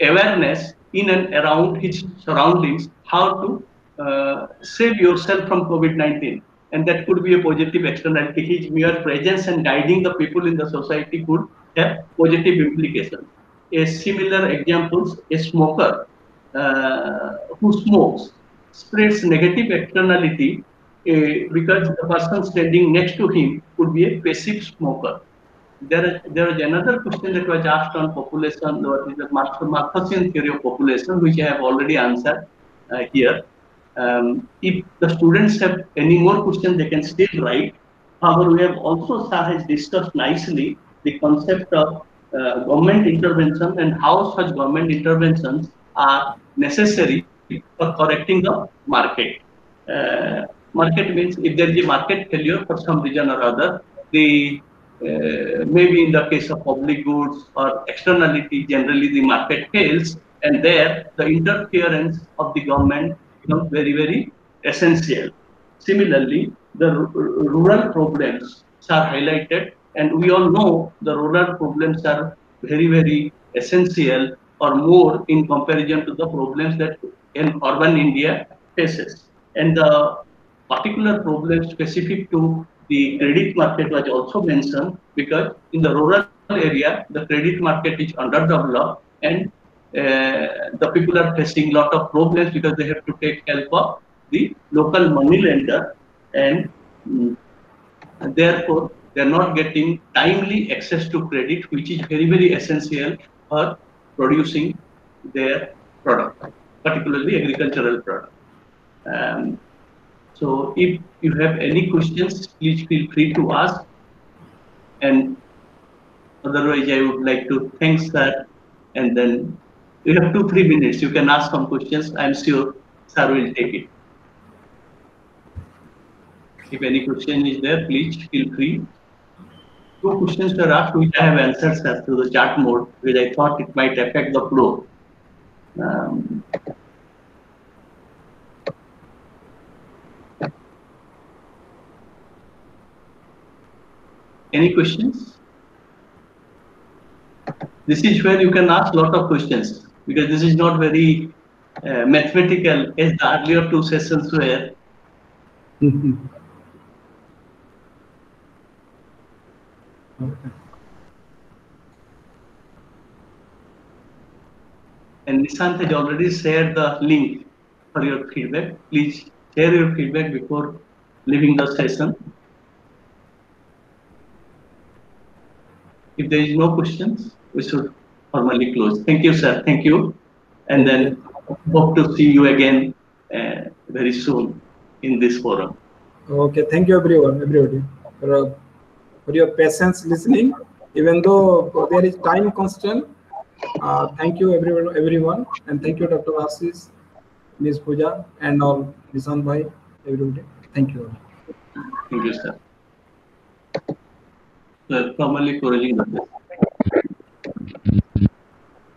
awareness in and around his surroundings, how to uh, save yourself from COVID-19 and that could be a positive externality. His mere presence and guiding the people in the society could have positive implications. A similar example, a smoker uh, who smokes spreads negative externality uh, because the person standing next to him could be a passive smoker. there is there is another question that was asked on population, what is the Malthusian theory of population, which I have already answered uh, here. Um, if the students have any more questions, they can still write. However, we have also has discussed nicely the concept of uh, government intervention and how such government interventions are necessary for correcting the market. Uh, market means if there is a market failure for some reason or other, the uh, maybe in the case of public goods or externality, generally the market fails, and there the interference of the government very, very essential. Similarly, the rural problems are highlighted, and we all know the rural problems are very, very essential or more in comparison to the problems that in urban India faces. And the particular problem specific to the credit market was also mentioned because in the rural area, the credit market is underdeveloped and the people are facing a lot of problems because they have to take help of the local money lender and um, therefore they are not getting timely access to credit which is very very essential for producing their product particularly agricultural product um, so if you have any questions, please feel free to ask. And otherwise, I would like to thank sir. And then you have two, three minutes. You can ask some questions. I'm sure sir will take it. If any question is there, please feel free. Two questions were asked, which I have answered sir through the chat mode, because I thought it might affect the flow. Um, Any questions? This is where you can ask a lot of questions because this is not very uh, mathematical as the earlier two sessions were. okay. And Nishant has already shared the link for your feedback. Please share your feedback before leaving the session. If there is no questions, we should formally close. Thank you, sir. Thank you. And then hope to see you again uh, very soon in this forum. Okay. Thank you, everyone, everybody, for, uh, for your patience listening. Even though there is time constraint, uh, thank you, everyone, everyone, and thank you, Dr. Asis, Ms. Puja, and all Nishan Bhai, everybody. Thank you. Thank you, sir formally closing the